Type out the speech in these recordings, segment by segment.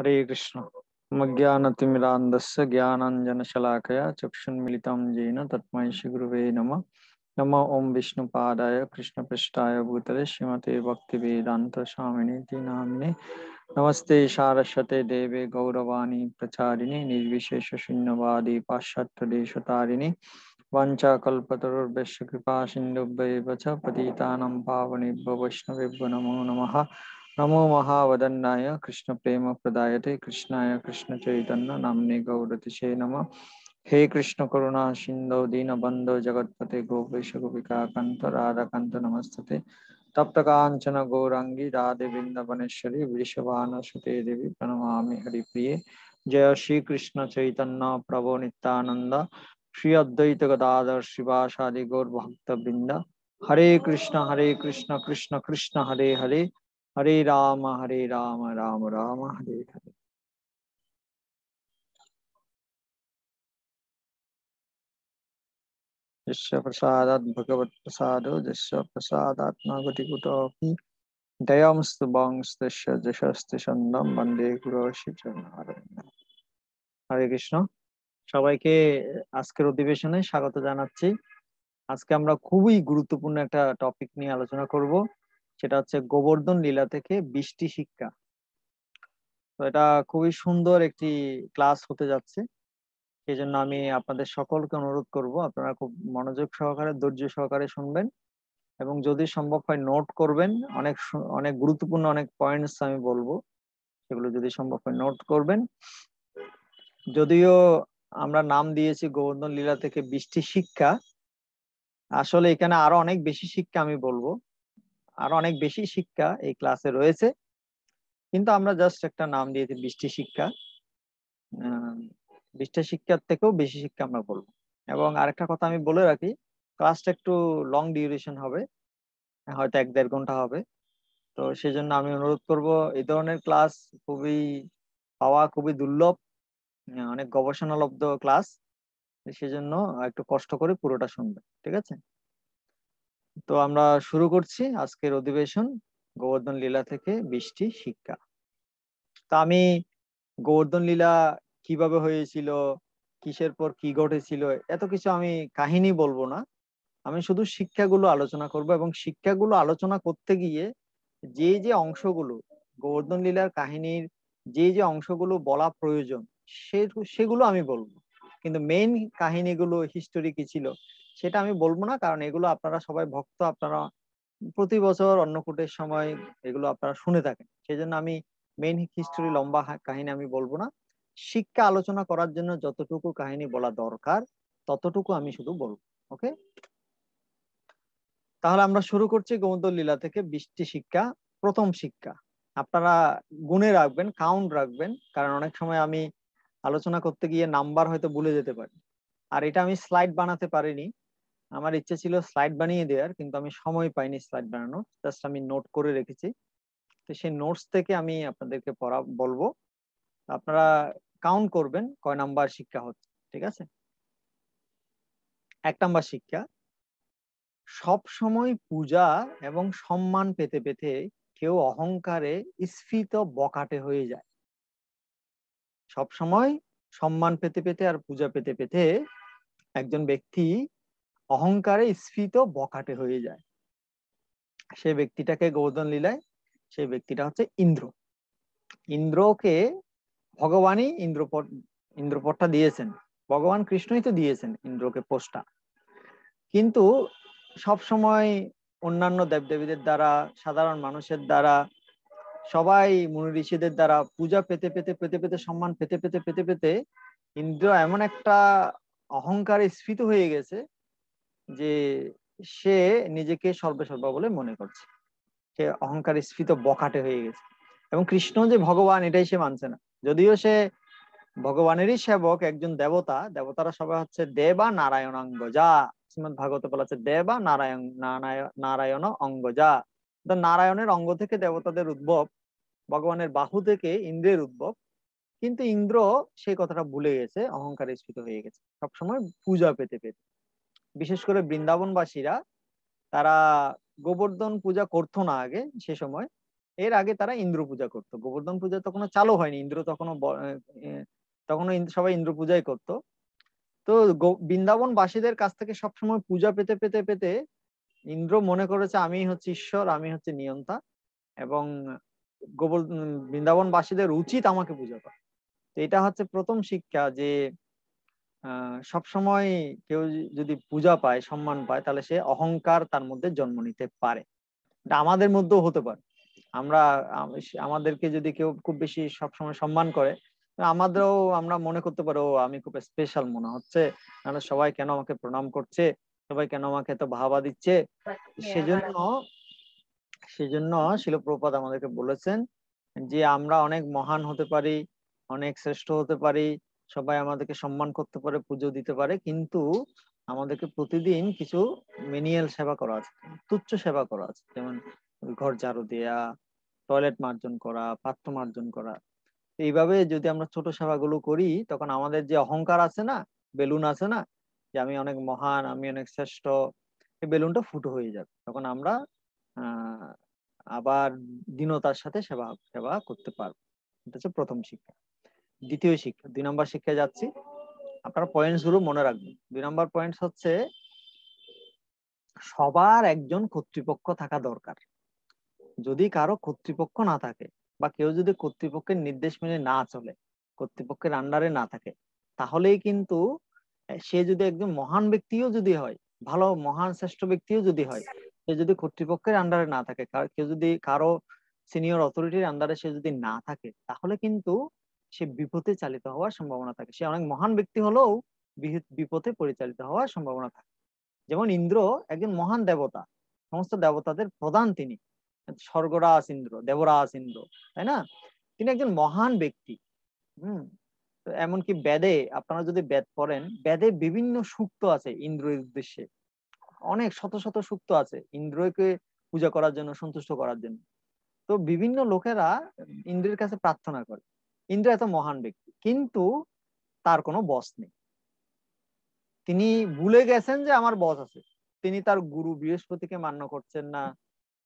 हरे कृष्ण। मज्ञानतिमिरान्धस्य ज्ञानाञ्जनशलाकया चक्षुन्मिलितं येन तस्मै श्रीगुरुवे नमः। नम ओं विष्णुपादाय कृष्णपृष्ठाय भूतले श्रीमते भक्तिवेदान्तस्वामिनीति नामिने नमस्ते सारस्वते देवे गौरवाणी प्रचारिणे, निर्विशेषशून्यवादी पाश्चात्यदेशतारिणे। वाञ्छाकल्पतरुर्भ्यश्च कृपा सिन्धुभ्यैव च पतितानां पावनेभ्यो वैष्णवेभ्यो नमो नमः। नमो महावदन्नाय कृष्णप्रेमप्रदायते कृष्णाय कृष्णचैतन्य नाम्ने गौरतिशे नमः। हे कृष्ण करुणा, सिन्धौ दीनबन्धो जगत्पते, गोपेश गोपिकान्त राधाकान्त नमस्तते। तप्त काञ्चन गौराङ्गी, राधे वृन्दवनेश्वरी वृषभानुसुते देवी, प्रणमामि हरिप्रिये। जय श्री कृष्ण चैतन्य, प्रभो नित्यानंद श्री अद्वैत गदाधर शिवासादि गौर भक्त वृंद हरे कृष्ण हरे कृष्ण कृष्ण कृष्ण, हरे हरे। হরে রাম হরে রাম রাম রাম হরে হরে যস্য প্রসাদাৎ ভগবত প্রসাদ যস্য প্রসাদাত্মাগতিকুটি দয়ামস্তু বংস্তস্য যশস্তু সন্দম বন্দে গুরু শ্রীচরণারায়ণ হরে কৃষ্ণ সবাইকে আজকের অধিবেশনে স্বাগত জানাচ্ছি। আজকে আমরা খুবই গুরুত্বপূর্ণ একটা টপিক নিয়ে আলোচনা করব। সেটা হচ্ছে গোবর্ধন লীলা থেকে বৃষ্টি শিক্ষা। তো এটা খুবই সুন্দর একটি ক্লাস হতে যাচ্ছে। সেই জন্য আমি আপনাদের সকলকে অনুরোধ করব, আপনারা খুব মনোযোগ সহকারে, ধৈর্য সহকারে শুনবেন এবং যদি সম্ভব হয় নোট করবেন। অনেক অনেক গুরুত্বপূর্ণ অনেক পয়েন্টস আমি বলব, সেগুলো যদি সম্ভব হয় নোট করবেন। যদিও আমরা নাম দিয়েছি গোবর্ধন লীলা থেকে বৃষ্টি শিক্ষা, আসলে এখানে আরও অনেক বেশি শিক্ষা আমি বলব। আরও অনেক বেশি শিক্ষা এই ক্লাসে রয়েছে। কিন্তু আমরা জাস্ট একটা নাম দিয়েছি, বৃষ্টি শিক্ষা। বৃষ্টি শিক্ষার থেকেও বেশি শিক্ষা আমরা বলব। এবং আরেকটা কথা আমি বলে রাখি ক্লাসটা একটু লং ডিউরেশন হবে, হয়তো এক দেড় ঘণ্টা হবে। তো সেই জন্য আমি অনুরোধ করব, এই ধরনের ক্লাস খুবই পাওয়া খুবই দুর্লভ অনেক গবেষণালব্ধ ক্লাস সেজন্য একটু কষ্ট করে পুরোটা শুনবে ঠিক আছে? তো আমরা শুরু করছি আজকের অধিবেশন গোবর্ধন লীলা থেকে বৃষ্টি, শিক্ষা। তা আমি গোবর্ধন লীলা কীভাবে হয়েছিল, কিসের পর কি ঘটেছিল, এত কিছু আমি কাহিনী বলব না। আমি শুধু শিক্ষাগুলো আলোচনা করব এবং শিক্ষাগুলো আলোচনা করতে গিয়ে যে যে অংশগুলো, গোবর্ধন লীলার কাহিনীর যে যে অংশগুলো বলা প্রয়োজন, সে সেগুলো আমি বলব। কিন্তু মেইন কাহিনীগুলো হিস্টোরি কি ছিল সেটা আমি বলব না। কারণ এগুলো আপনারা সবাই ভক্ত, আপনারা প্রতি বছর অন্নকূটের সময় এগুলো আপনারা শুনে থাকেন। সেই জন্য আমি মেইন হিস্টোরি লম্বা কাহিনী আমি বলব না। শিক্ষা আলোচনা করার জন্য যতটুকু কাহিনী বলা দরকার, ততটুকু আমি শুধু বলব, ওকে? তাহলে আমরা শুরু করছি গোমদল লীলা থেকে বৃষ্টি শিক্ষা, প্রথম শিক্ষা। আপনারা গুনে রাখবেন কাউন্ট রাখবেন, কারণ অনেক সময় আমি আলোচনা করতে গিয়ে নাম্বার হয়তো ভুলে যেতে পারি। আর এটা আমি স্লাইড বানাতে পারিনি। আমার ইচ্ছে ছিল স্লাইড বানিয়ে দেওয়ার, কিন্তু আমি সময় পাইনি স্লাইড বানানোর। জাস্ট আমি নোট করে রেখেছি। তো সেই নোটস থেকে আমি আপনাদেরকে পড়া, বলব। আপনারা কাউন্ট করবেন কয় নাম্বার শিক্ষা হচ্ছে, ঠিক আছে? এক নাম্বার শিক্ষা, সব সময় পূজা এবং সম্মান পেতে পেতে কেউ অহংকারে স্ফীত বকাটে হয়ে যায়। সব সময় সম্মান পেতে পেতে আর পূজা পেতে পেতে একজন ব্যক্তি অহংকারে স্ফীত বকাটে হয়ে যায়। সে ব্যক্তিটাকে গৌতম লীলায় সেই ব্যক্তিটা হচ্ছে ইন্দ্র। ইন্দ্রকে ভগবানই ইন্দ্রপট ইন্দ্রপটটা দিয়েছেন। ভগবান কৃষ্ণই তো দিয়েছেন ইন্দ্রকে পোস্টটা কিন্তু সব সময় অন্যান্য দেবদেবীদের দ্বারা, সাধারণ মানুষের দ্বারা, সবাই মুনি ঋষিদের দ্বারা পূজা পেতে পেতে পেতে পেতে, সম্মান পেতে পেতে পেতে পেতে ইন্দ্র এমন একটা অহংকারে স্ফীত হয়ে গেছে যে সে নিজেকে সর্বসর্বা বলে মনে করছে। সে অহংকার স্ফীত বকাটে হয়ে গেছে। এবং কৃষ্ণ যে ভগবান, এটাই সে মানছে না। যদিও সে ভগবানেরই সেবক, একজন দেবতা, দেবতারা সবাই হচ্ছে দেবা নারায়ণাঙ্গ যা। শ্রীমদ ভাগবত বলা আছে, দেবা নারায়ণ নারায়ণ অঙ্গ যা। নারায়ণের অঙ্গ থেকে দেবতাদের উদ্ভব, ভগবানের বাহু থেকে ইন্দ্রের উদ্ভব। কিন্তু ইন্দ্র সেই কথাটা ভুলে গেছে, অহংকার স্ফীত হয়ে গেছে। সবসময় পূজা পেতে পেতে। বিশেষ করে বৃন্দাবনবাসীরা তারা গোবর্ধন পূজা করতো না আগে সে সময়। এর আগে তারা ইন্দ্র পূজা করতো। গোবর্ধন পূজা তখনও চালু হয়নি। ইন্দ্র তখনও তখনও সবাই ইন্দ্র পূজাই করতো। তো বৃন্দাবন বাসীদের কাছ থেকে সবসময় পূজা পেতে পেতে পেতে ইন্দ্র মনে করেছে আমি হচ্ছে ঈশ্বর আমি হচ্ছে নিয়ন্তা এবং গোবর বৃন্দাবন বাসীদের উচিত আমাকে পূজা করা। এটা হচ্ছে প্রথম শিক্ষা যে সব সময় কেউ যদি পূজা পায় সম্মান পায় তাহলে সে অহংকার তার মধ্যে জন্ম নিতে পারে। এটা আমাদের মধ্যেও হতে পারে। আমরা আমাদেরকে যদি কেউ খুব বেশি সবসময় সম্মান করে আমাদেরও আমরা মনে করতে পারো আমি খুব স্পেশাল মনে হচ্ছে। নাহলে সবাই কেন আমাকে প্রণাম করছে? সবাই কেন আমাকে এত ভাবা দিচ্ছে? সেজন্য সেজন্য শিলপ্রপাত আমাদেরকে বলেছেন যে আমরা অনেক মহান হতে পারি অনেক শ্রেষ্ঠ হতে পারি সবাই আমাদেরকে সম্মান করতে পারে, পুজো দিতে পারে, কিন্তু আমাদেরকে প্রতিদিন কিছু মেনিয়াল সেবা করা আছে। তুচ্ছ সেবা করা আছে। যেমন ঘর ঝাড়ু দেয়া টয়লেট মার্জন করা, পাত্র মার্জন করা। এইভাবে যদি আমরা ছোট সেবাগুলো করি, তখন আমাদের যে অহংকার আছে না, বেলুন আছে না, যে আমি অনেক মহান, আমি অনেক শ্রেষ্ঠ, এই বেলুনটা ফুটো হয়ে যাবে। তখন আমরা আবার দীনতার সাথে সেবা সেবা করতে পারব। এটা হচ্ছে প্রথম শিক্ষা। দ্বিতীয় শিক্ষা, দুই নম্বর শিক্ষায় যাচ্ছি। আপনারা পয়েন্টসগুলো মনে রাখবেন। দুই নম্বর পয়েন্টস হচ্ছে, সবার একজন কর্তৃপক্ষ থাকা দরকার। যদি কারও কর্তৃপক্ষ না থাকে বা কেউ যদি কর্তৃপক্ষের নির্দেশ মেনে না চলে, কর্তৃপক্ষের আন্ডারে না থাকে, তাহলেই কিন্তু সে যদি একজন মহান ব্যক্তিও যদি হয়, ভালো, মহান, শ্রেষ্ঠ ব্যক্তিও যদি হয়, সে যদি কর্তৃপক্ষের আন্ডারে না থাকে কেউ যদি কারও সিনিয়র অথরিটির আন্ডারে সে যদি না থাকে, তাহলে কিন্তু সে বিপদে চালিত হওয়ার সম্ভাবনা থাকে। সে অনেক মহান ব্যক্তি হলেও বিপদে পরিচালিত হওয়ার সম্ভাবনা থাকে। যেমন ইন্দ্র একজন মহান দেবতা, সমস্ত দেবতাদের প্রধান তিনি। স্বর্গরাজ ইন্দ্র, দেবরাজ ইন্দ্র, তাই না? তিনি একজন মহান ব্যক্তি, হম? এমনকি বেদে, আপনারা যদি বেদ পড়েন, বেদে বিভিন্ন সুক্ত আছে ইন্দ্রের উদ্দেশ্যে। অনেক, শত শত সুক্ত আছে ইন্দ্রকে পূজা করার জন্য, সন্তুষ্ট করার জন্য। তো বিভিন্ন লোকেরা ইন্দ্রের কাছে প্রার্থনা করে। ইন্দ্র এত মহান ব্যক্তি, কিন্তু তার কোনো বস নেই। তিনি ভুলে গেছেন যে আমার বস আছে। তিনি তার গুরু বৃহস্পতিকে মান্য করছেন না,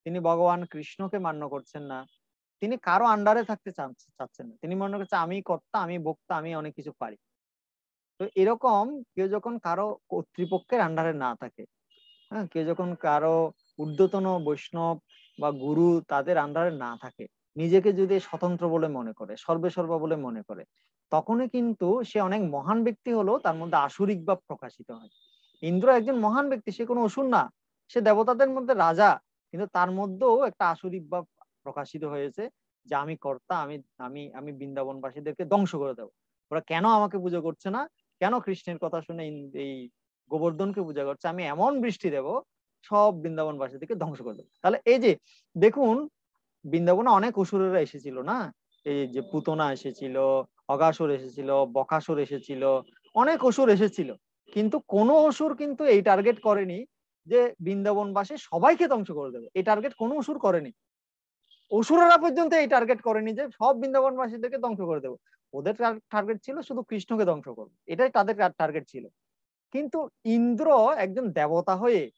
তিনি ভগবান কৃষ্ণকে মান্য করছেন না, তিনি কারও আন্ডারে থাকতে চাচ্ছেন না। তিনি মনে করছে আমি কর্তা, আমি বক্তা আমি অনেক কিছু পারি। তো এরকম কেউ যখন কারও কর্তৃপক্ষের আন্ডারে না থাকে হ্যাঁ কেউ যখন কারও ঊর্ধ্বতন বৈষ্ণব বা গুরু তাদের আন্ডারে না থাকে নিজেকে যদি স্বতন্ত্র বলে মনে করে সর্বে সর্বা বলে মনে করে, তখনই কিন্তু সে অনেক মহান ব্যক্তি হলো তার মধ্যে আসুরিক ভাব প্রকাশিত হয়। ইন্দ্র একজন মহান ব্যক্তি, সে কোনো অসুর না, সে দেবতাদের মধ্যে রাজা, কিন্তু তার মধ্যেও একটা আসুরিক ভাব প্রকাশিত হয়েছে যে আমি কর্তা, আমি আমি আমি বৃন্দাবনবাসীদেরকে ধ্বংস করে দেবো। ওরা কেন আমাকে পুজো করছে না? কেন কৃষ্ণের কথা শুনে এই গোবর্ধনকে পূজা করছে? আমি এমন বৃষ্টি দেব, সব বৃন্দাবনবাসীদেরকে ধ্বংস করে দেবো। তাহলে এই যে, দেখুন বৃন্দাবনে অনেক অসুরেরা এসেছিল, না? এই যে পুতনা এসেছিল, অগাসুর এসেছিল, বকাসুর এসেছিল, অনেক অসুর এসেছিল। কিন্তু কোন অসুর কিন্তু এই টার্গেট করেনি যে বৃন্দাবনবাসী সবাইকে ধ্বংস করে দেবে। এই টার্গেট কোনো অসুর করেনি। অসুরেরা পর্যন্ত এই টার্গেট করেনি যে সব বৃন্দাবনবাসীদেরকে ধ্বংস করে দেবো। ওদের টার্গেট ছিল শুধু কৃষ্ণকে ধ্বংস করবে। এটাই তাদের টার্গেট ছিল। কিন্তু ইন্দ্র একজন দেবতা হয়ে,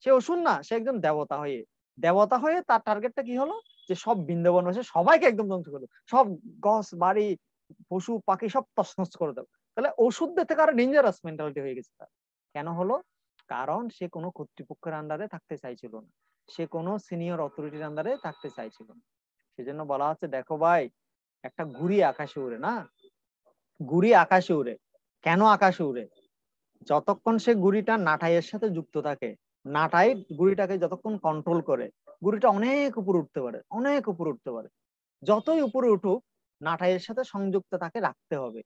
সে অসুর না, সে একজন দেবতা হয়ে দেবতা হয়ে তার টার্গেটটা কি হলো? যে সব বৃন্দাবন বৃন্দাবনবাসী সবাইকে একদম ধ্বংস করে দেবো। সব গছ, বাড়ি, পশু, পাখি সব তসনস করে দেবো। তাহলে ওষুধদের থেকে আরও ডেঞ্জারাস মেন্টালিটি হয়ে গেছে তার। কেন হলো? কারণ সে কোনো কর্তৃপক্ষের আন্ডারে থাকতে চাইছিল না। সে কোনো সিনিয়র অথরিটির আন্ডারে থাকতে চাইছিল না। সেজন্য বলা হচ্ছে, দেখো ভাই, একটা ঘুড়ি আকাশে উড়ে, না? ঘুড়ি আকাশে উড়ে। কেন আকাশে উড়ে? যতক্ষণ সে ঘুড়িটা নাটাইয়ের সাথে যুক্ত থাকে নাটাই গুড়িটাকে যতক্ষণ কন্ট্রোল করে, গুড়িটা অনেক উপরে উঠতে পারে, অনেক উপরে উঠতে পারে। যতই উপরে উঠুক নাটাইয়ের সাথে সংযুক্ত তাকে রাখতে হবে।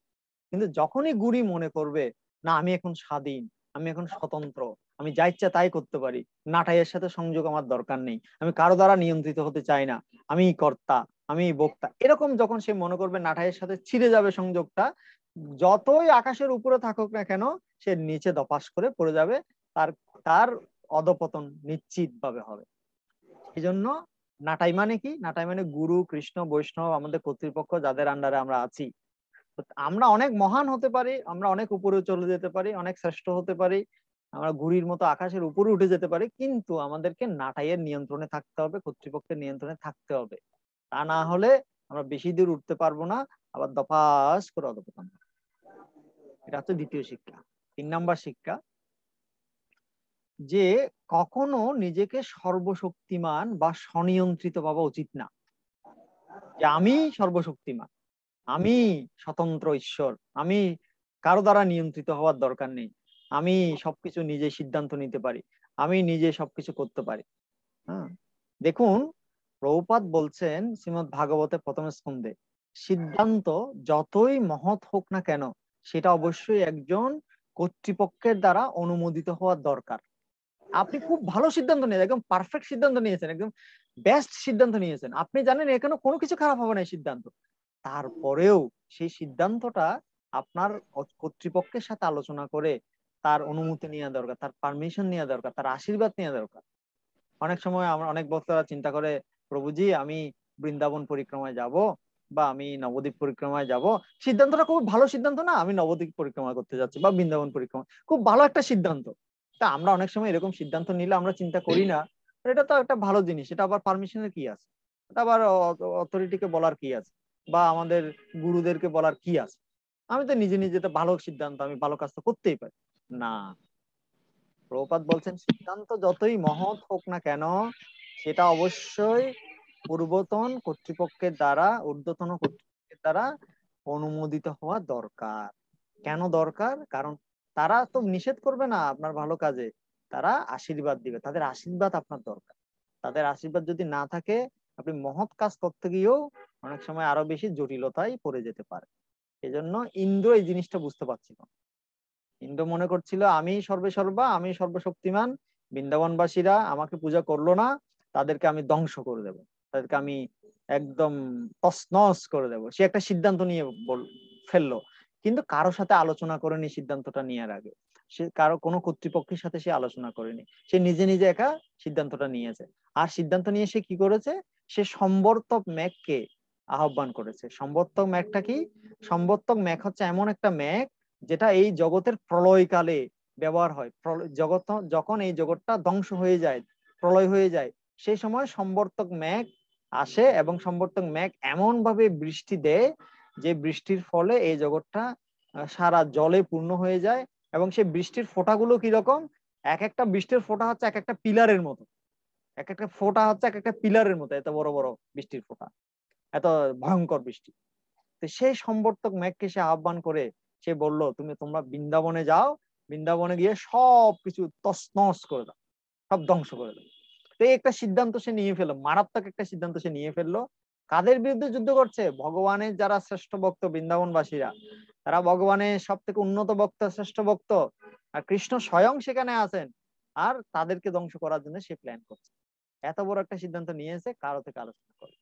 কিন্তু যখনই গুড়ি মনে করবে, না, আমি এখন স্বাধীন, আমি এখন স্বতন্ত্র, আমি যা ইচ্ছা তাই করতে পারি নাটাইয়ের সাথে সংযোগ আমার দরকার নেই, আমি কারও দ্বারা নিয়ন্ত্রিত হতে চাই না, আমি কর্তা, আমি বক্তা। এরকম যখন সে মনে করবে নাটাইয়ের সাথে ছিঁড়ে যাবে সংযোগটা, যতই আকাশের উপরে থাকুক না কেন, সে নিচে দপাস করে পড়ে যাবে, তার তার অধপতন নিশ্চিত ভাবে হবে। এই জন্য নাটাই মানে কি? নাটাই মানে গুরু, কৃষ্ণ, বৈষ্ণব, আমাদের কর্তৃপক্ষ যাদের আন্ডারে আমরা আছি। আমরা অনেক মহান হতে পারি, আমরা অনেক উপরে চলে যেতে পারি, অনেক শ্রেষ্ঠ হতে পারি, আমরা ঘুড়ির মতো আকাশের উপরে উঠে যেতে পারি, কিন্তু আমাদেরকে নাটাইয়ের নিয়ন্ত্রণে থাকতে হবে, কর্তৃপক্ষের নিয়ন্ত্রণে থাকতে হবে। তা না হলে আমরা বেশি দূর উঠতে পারব না, আবার দফাস করে অধপতন এটা হচ্ছে দ্বিতীয় শিক্ষা, তিন নাম্বার শিক্ষা যে কখনো নিজেকে সর্বশক্তিমান বা স্বনিয়ন্ত্রিত ভাবা উচিত না। যে আমি সর্বশক্তিমান, আমি স্বতন্ত্র ঈশ্বর, আমি কারও দ্বারা নিয়ন্ত্রিত হওয়ার দরকার নেই, আমি সবকিছু নিজে সিদ্ধান্ত নিতে পারি, আমি নিজে সবকিছু করতে পারি। হ্যাঁ দেখুন প্রভুপাত বলছেন শ্রীমদ ভাগবতের প্রথম স্কন্ধে, সিদ্ধান্ত যতই মহৎ হোক না কেন, সেটা অবশ্যই একজন কর্তৃপক্ষের দ্বারা অনুমোদিত হওয়ার দরকার। আপনি খুব ভালো সিদ্ধান্ত নিয়েছেন, একদম পারফেক্ট সিদ্ধান্ত নিয়েছেন, একদম বেস্ট সিদ্ধান্ত নিয়েছেন। আপনি জানেন এখানে কোনো কিছু খারাপ হবে না সিদ্ধান্ত। তারপরেও সেই সিদ্ধান্তটা আপনার কর্তৃপক্ষের সাথে আলোচনা করে তার অনুমতি নেওয়া দরকার, তার পারমিশন নেওয়া দরকার, তার আশীর্বাদ নেওয়া দরকার। অনেক সময় আমরা অনেক বক্তারা চিন্তা করে প্রভুজি আমি বৃন্দাবন পরিক্রমায় যাব বা আমি নবদ্বীপ পরিক্রমায় যাব। সিদ্ধান্তটা খুব ভালো সিদ্ধান্ত না, আমি নবদ্বীপ পরিক্রমা করতে যাচ্ছি বা বৃন্দাবন পরিক্রমা। খুব ভালো একটা সিদ্ধান্ত। তা আমরা অনেক সময় এরকম সিদ্ধান্ত নিলে আমরা চিন্তা করি না। এটা তো একটা ভালো জিনিস এটা আবার পারমিশনের কি আছে? এটা আবার অথরিটিকে বলার কি আছে? বা আমাদের গুরুদেরকে বলার কি আছে? আমি তো নিজে নিজে তো ভালো সিদ্ধান্ত আমি ভালো কাজ তো করতেই পারি। না। প্রপাত বলছেন সিদ্ধান্ত যতই মহৎ হোক না কেন সেটা অবশ্যই পূর্বতন কর্তৃপক্ষের দ্বারা ঊর্ধ্বতন কর্তৃপক্ষের দ্বারা অনুমোদিত হওয়া দরকার। কেন দরকার? কারণ তারা তো নিষেধ করবে না আপনার ভালো কাজে। তারা আশীর্বাদ দিবে। তাদের আশীর্বাদ আপনার দরকার। তাদের আশীর্বাদ যদি না থাকে, আপনি মহৎ কাজ করতে গিয়েও অনেক সময় আরও বেশি জটিলতায় পড়ে যেতে পারে। এজন্য ইন্দ্র এই জিনিসটা বুঝতে পারছিল ইন্দ্র মনে করছিল, আমি সর্বে সর্বা আমি সর্বশক্তিমান, বৃন্দাবনবাসীরা আমাকে পূজা করল না, তাদেরকে আমি ধ্বংস করে দেব। তাদেরকে আমি একদম তসনস করে দেব। সে একটা সিদ্ধান্ত নিয়ে ফেলল। কিন্তু কারও সাথে আলোচনা করেনি সিদ্ধান্তটা নেওয়ার আগে। সে কারও কোনো কর্তৃপক্ষের সাথে সে আলোচনা করেনি। সে নিজে নিজে একা সিদ্ধান্তটা নিয়েছে। আর সিদ্ধান্ত নিয়ে সে কি করেছে? সে সম্বর্তক ম্যাককে আহ্বান করেছে। সম্বর্তক ম্যাকটা কি? সম্বর্তক ম্যাক হচ্ছে এমন একটা ম্যাক যেটা এই জগতের প্রলয়কালে ব্যবহার হয়। জগৎ যখন এই জগৎটা ধ্বংস হয়ে যায়, প্রলয় হয়ে যায় সেই সময় সম্বর্তক ম্যাক আসে এবং সম্বর্তক ম্যাক এমন ভাবে বৃষ্টি দেয় যে বৃষ্টির ফলে এই জগৎটা সারা জলে পূর্ণ হয়ে যায় এবং সেই বৃষ্টির ফোঁটাগুলো কীরকম এক একটা বৃষ্টির ফোঁটা হচ্ছে এক একটা পিলারের মতো। এক একটা ফোঁটা হচ্ছে এক একটা পিলারের মতো, এত বড় বড় বৃষ্টির ফোঁটা, এত ভয়ঙ্কর বৃষ্টি। তো সেই সম্বর্তক মেঘকে সে আহ্বান করে, সে বলল, তুমি তোমরা বৃন্দাবনে যাও, বৃন্দাবনে গিয়ে সব কিছু তসনস করে দাও, সব ধ্বংস করে দাও। তো একটা সিদ্ধান্ত সে নিয়ে ফেলল, মারাত্মক একটা সিদ্ধান্ত সে নিয়ে ফেলল। কাদের বিরুদ্ধে যুদ্ধ করছে ভগবানের যারা শ্রেষ্ঠ ভক্ত বৃন্দাবনবাসীরা। তারা ভগবানের সব থেকে উন্নত ভক্ত, শ্রেষ্ঠ ভক্ত। আর কৃষ্ণ স্বয়ং সেখানে আছেন। আর তাদেরকে ধ্বংস করার জন্য সে প্ল্যান করছে। এত বড় একটা সিদ্ধান্ত নিয়েছে, কারও থেকে আলোচনা করে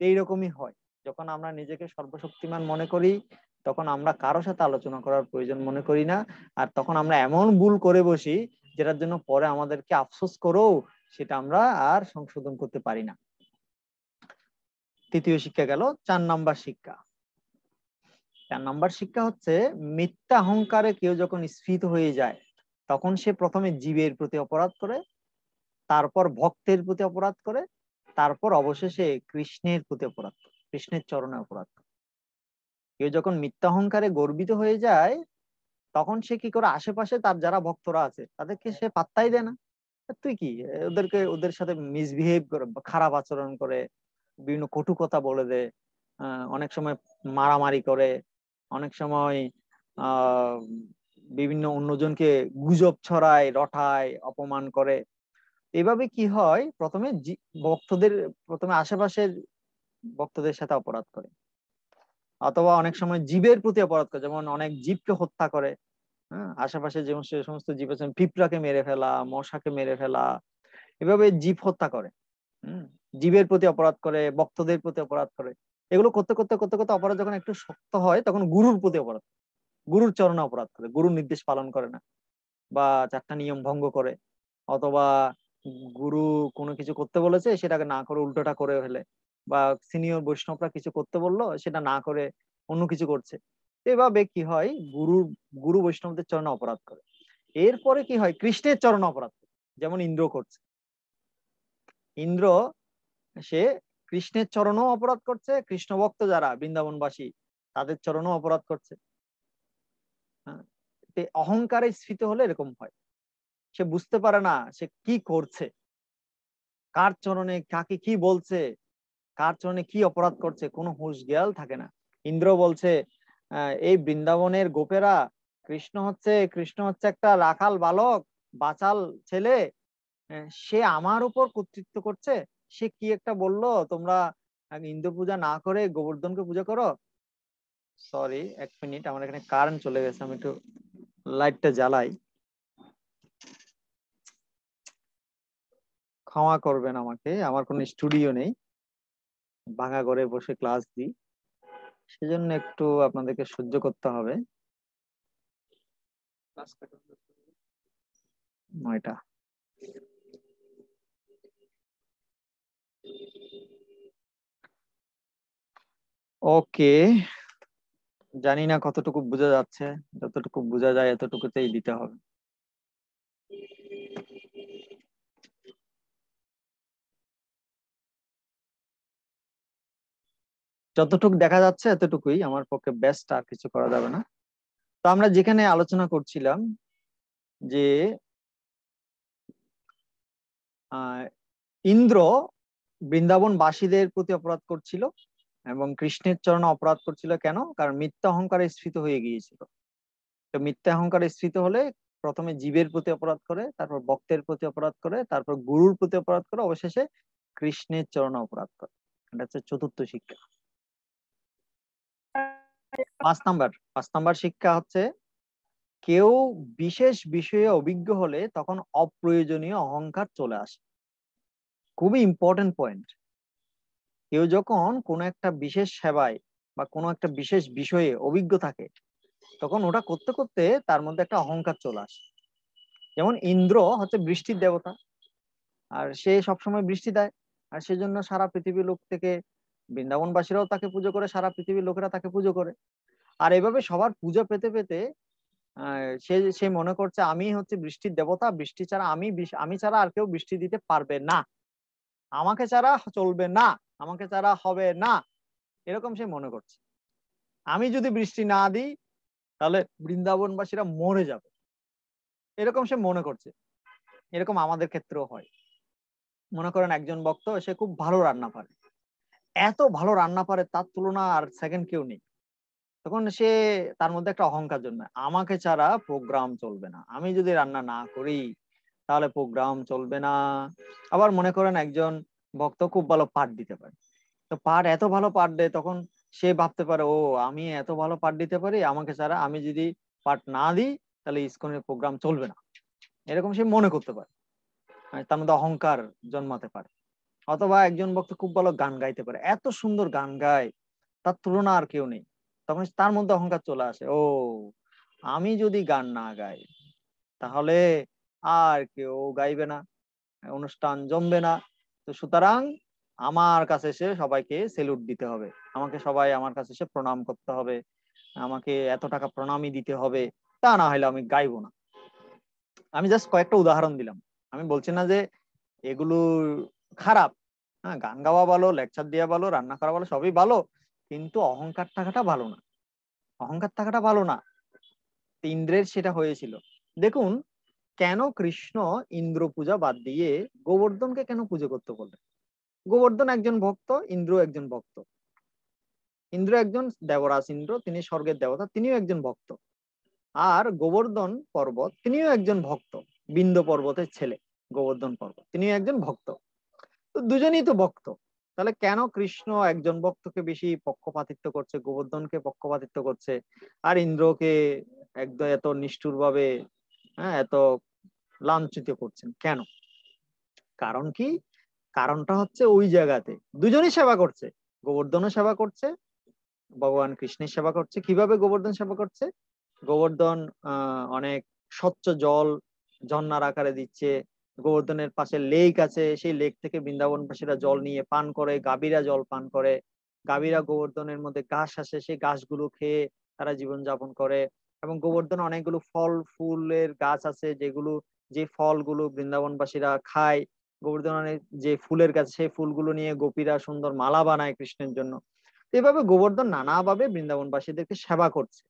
এইরকমই হয়। যখন আমরা নিজেকে সর্বশক্তিমান মনে করি, তখন আমরা কারও সাথে আলোচনা করার প্রয়োজন মনে করি না। আর তখন আমরা এমন ভুল করে বসি, যেটার জন্য পরে আমাদেরকে আফসোস করেও সেটা আমরা আর সংশোধন করতে পারি না। তৃতীয় শিক্ষা গেল, চার নাম্বার শিক্ষা। চার নাম্বার শিক্ষা হচ্ছে, মিথ্যা অহংকারে কেউ যখন স্ফীত হয়ে যায়, তখন সে প্রথমে জীবের প্রতি অপরাধ করে, তারপর ভক্তের প্রতি অপরাধ করে, তারপর অবশেষে কৃষ্ণের প্রতি অপরাধ করে, কৃষ্ণের চরণে অপরাধ করে। কেউ যখন মিথ্যা অহংকারে গর্বিত হয়ে যায়, তখন সে কি করে আশেপাশে তার যারা ভক্তরা আছে, তাদেরকে সে পাত্তাই দেয় না? তুই কি? ওদেরকে, ওদের সাথে মিসবিহেভ করে, খারাপ আচরণ করে বিভিন্ন কটু কথা বলে দেয় অনেক সময় মারামারি করে, অনেক সময় বিভিন্ন অন্যজনকে গুজব ছড়ায়, রটায়, অপমান করে। এভাবে কি হয়? প্রথমে ভক্তদের, প্রথমে আশেপাশের ভক্তদের সাথে অপরাধ করে। অথবা অনেক সময় জীবের প্রতি অপরাধ করে, যেমন অনেক জীবকে হত্যা করে। হ্যাঁ আশেপাশে যে সমস্ত জীব আছে পিঁপড়াকে মেরে ফেলা, মশাকে মেরে ফেলা, এভাবে জীব হত্যা করে। জীবের প্রতি অপরাধ করে, ভক্তদের প্রতি অপরাধ করে। এগুলো করতে করতে করতে করতে অপরাধ যখন একটু শক্ত হয়, তখন গুরুর প্রতি অপরাধ গুরুর চরণে অপরাধ করে, গুরুর নির্দেশ পালন করে না। বা চারটা নিয়ম ভঙ্গ করে। অথবা গুরু কোনো কিছু করতে বলেছে, সেটাকে না করে উল্টোটা করে ফেলে। বা সিনিয়র বৈষ্ণবরা কিছু করতে বলল, সেটা না করে অন্য কিছু করছে। এভাবে কি হয়? গুরু গুরু বৈষ্ণবদের চরণে অপরাধ করে। এরপরে কি হয়? কৃষ্ণের চরণে অপরাধ করে। যেমন ইন্দ্র করছে। ইন্দ্র সে কৃষ্ণের চরণও অপরাধ করছে কৃষ্ণ ভক্ত যারা বৃন্দাবনবাসী তাদের চরণও অপরাধ করছে। হ্যাঁ, অহংকারে স্ফীত হলে এরকম হয়। সে বুঝতে পারে না সে কি করছে। কার চরণে কাকে কি বলছে কার চরণে কি অপরাধ করছে কোনো হুঁশ জ্ঞাল থাকে না। ইন্দ্র বলছে এই বৃন্দাবনের গোপেরা কৃষ্ণ হচ্ছে কৃষ্ণ হচ্ছে একটা রাখাল বালক বাচাল ছেলে সে আমার উপর কর্তৃত্ব করছে। সে কি একটা বলল, তোমরা ইন্দ্র পূজা না করে গোবর্ধনকে পূজা করো? সরি এক মিনিট, আমার এখানে কারেন্ট চলে গেছে, আমি একটু লাইটটা জ্বালাই। ক্ষমা করবেন আমাকে, আমার কোনো স্টুডিও নেই। ভাঙা ঘরে বসে ক্লাস দিই। সেজন্য একটু আপনাদেরকে সহ্য করতে হবে। নয়টা। ওকে জানি না কতটুকু বোঝা যাচ্ছে, যতটুকু বোঝা যায় এতটুকুতেই দিতে হবে। যতটুকু দেখা যাচ্ছে এতটুকুই, আমার পক্ষে বেস্ট আর কিছু করা যাবে না। তো আমরা যেখানে আলোচনা করছিলাম যে ইন্দ্র বৃন্দাবন বাসীদের প্রতি অপরাধ করছিল এবং কৃষ্ণের চরণে অপরাধ করছিল কেন? কারণ মিথ্যা অহংকারে স্ফীত হয়ে গিয়েছিল। তো মিথ্যা অহংকারে স্ফীত হলে প্রথমে জীবের প্রতি অপরাধ করে, তারপর ভক্তের প্রতি অপরাধ করে, তারপর গুরুর প্রতি অপরাধ করে, অবশেষে কৃষ্ণের চরণে অপরাধ করে। এটা হচ্ছে চতুর্থ শিক্ষা। পাঁচ নাম্বার পাঁচ নাম্বার শিক্ষা হচ্ছে, কেউ বিশেষ বিষয়ে অভিজ্ঞ হলে তখন অপ্রয়োজনীয় অহংকার চলে আসে। খুবই ইম্পর্টেন্ট পয়েন্ট কেউ যখন কোনো একটা বিশেষ সেবায় বা কোনো একটা বিশেষ বিষয়ে অভিজ্ঞ থাকে, তখন ওটা করতে করতে তার মধ্যে একটা অহংকার চলে আসে। যেমন ইন্দ্র হচ্ছে বৃষ্টির দেবতা, আর সে সবসময় বৃষ্টি দেয়, আর সেজন্য সারা পৃথিবীর লোক থেকে বৃন্দাবনবাসীরাও তাকে পুজো করে, সারা পৃথিবীর লোকেরা তাকে পুজো করে। আর এভাবে সবার পুজো পেতে পেতে সে সে মনে করছে, আমি হচ্ছে বৃষ্টির দেবতা, বৃষ্টি ছাড়া আমি আমি ছাড়া আর কেউ বৃষ্টি দিতে পারবে না। আমাকে ছাড়া চলবে না, আমাকে ছাড়া হবে না, এরকম সে মনে করছে। আমি যদি বৃষ্টি না দিই, তাহলে বৃন্দাবনবাসীরা মরে যাবে। এরকম সে মনে করছে। এরকম আমাদের ক্ষেত্রেও হয়। মনে করেন একজন ভক্ত, সে খুব ভালো রান্না পারে। এত ভালো রান্না পারে, তার তুলনা আর সেকেন্ড কেউ নেই। তখন সে তার মধ্যে একটা অহংকার জন্মায়। আমাকে ছাড়া প্রোগ্রাম চলবে না। আমি যদি রান্না না করি তাহলে প্রোগ্রাম চলবে না। আবার মনে করেন একজন ভক্ত খুব ভালো পাঠ দিতে পারে। তো পাঠ এত ভালো পাঠ দেয়, তখন সে ভাবতে পারে, ও, আমি এত ভালো পাঠ দিতে পারি, আমাকে ছাড়া আমি যদি পাঠ না দিই, তাহলে ইস্কনের প্রোগ্রাম চলবে না। এরকম সে মনে করতে পারে। তার মধ্যে অহংকার জন্মাতে পারে। অথবা একজন ভক্ত খুব ভালো গান গাইতে পারে। এত সুন্দর গান গায়, তার তুলনা আর কেউ নেই। তখন তার মধ্যে অহংকার চলে আসে, ও, আমি যদি গান না গাই, তাহলে আর কেউ গাইবে না, অনুষ্ঠান জমবে না। তো সুতরাং আমার কাছে এসে সবাইকে সেলুট দিতে হবে। আমাকে সবাই আমার কাছে এসে প্রণাম করতে হবে। আমাকে এত টাকা প্রণামই দিতে হবে, তা না হলে আমি গাইবো না। আমি জাস্ট কয়েকটা উদাহরণ দিলাম। আমি বলছি না যে এগুলো খারাপ। হ্যাঁ গান গাওয়া ভালো লেকচার দেওয়া ভালো, রান্না করা ভালো, সবই ভালো, কিন্তু অহংকার থাকাটা ভালো না। অহংকার থাকাটা ভালো না। ইন্দ্রের সেটা হয়েছিল। দেখুন কেন কৃষ্ণ ইন্দ্র পূজা বাদ দিয়ে গোবর্ধনকে কেন পুজো করতে বললেন? গোবর্ধন একজন ভক্ত, ইন্দ্র একজন ভক্ত। ইন্দ্র একজন দেবরাজ ইন্দ্র, তিনি স্বর্গের দেবতা, তিনিও একজন ভক্ত। আর গোবর্ধন পর্বত, তিনিও একজন ভক্ত, বিন্দ পর্বতের ছেলে, গোবর্ধন পর্বত, তিনিও একজন ভক্ত। তো দুজনেই তো ভক্ত। তাহলে কেন কৃষ্ণ একজন ভক্তকে বেশি পক্ষপাতিত্ব করছে, গোবর্ধনকে পক্ষপাতিত্ব করছে, আর ইন্দ্রকে একদম এত নিষ্ঠুর ভাবে হ্যাঁ এত লাঞ্ছিত করছেন কেন? কারণ কি? কারণটা হচ্ছে ওই জায়গাতে। দুজনই সেবা করছে। গোবর্ধনও সেবা করছে, ভগবান কৃষ্ণের সেবা করছে। কীভাবে গোবর্ধন সেবা করছে? গোবর্ধন অনেক স্বচ্ছ জল ঝর্ণার আকারে দিচ্ছে। গোবর্ধনের পাশে লেক আছে। সেই লেক থেকে বৃন্দাবনবাসীরা জল নিয়ে পান করে, গাভীরা জল পান করে। গাভীরা গোবর্ধনের মধ্যে ঘাস আসে। সেই ঘাসগুলো খেয়ে তারা জীবন যাপন করে। এবং গোবর্ধন অনেকগুলো ফল, ফুলের গাছ আছে যেগুলো, যে ফলগুলো বৃন্দাবনবাসীরা খায়। গোবর্ধনের যে ফুলের গাছ, সেই ফুলগুলো নিয়ে গোপীরা সুন্দর মালা বানায় কৃষ্ণের জন্য। এভাবে গোবর্ধন নানাভাবে বৃন্দাবনবাসীদেরকে সেবা করছে।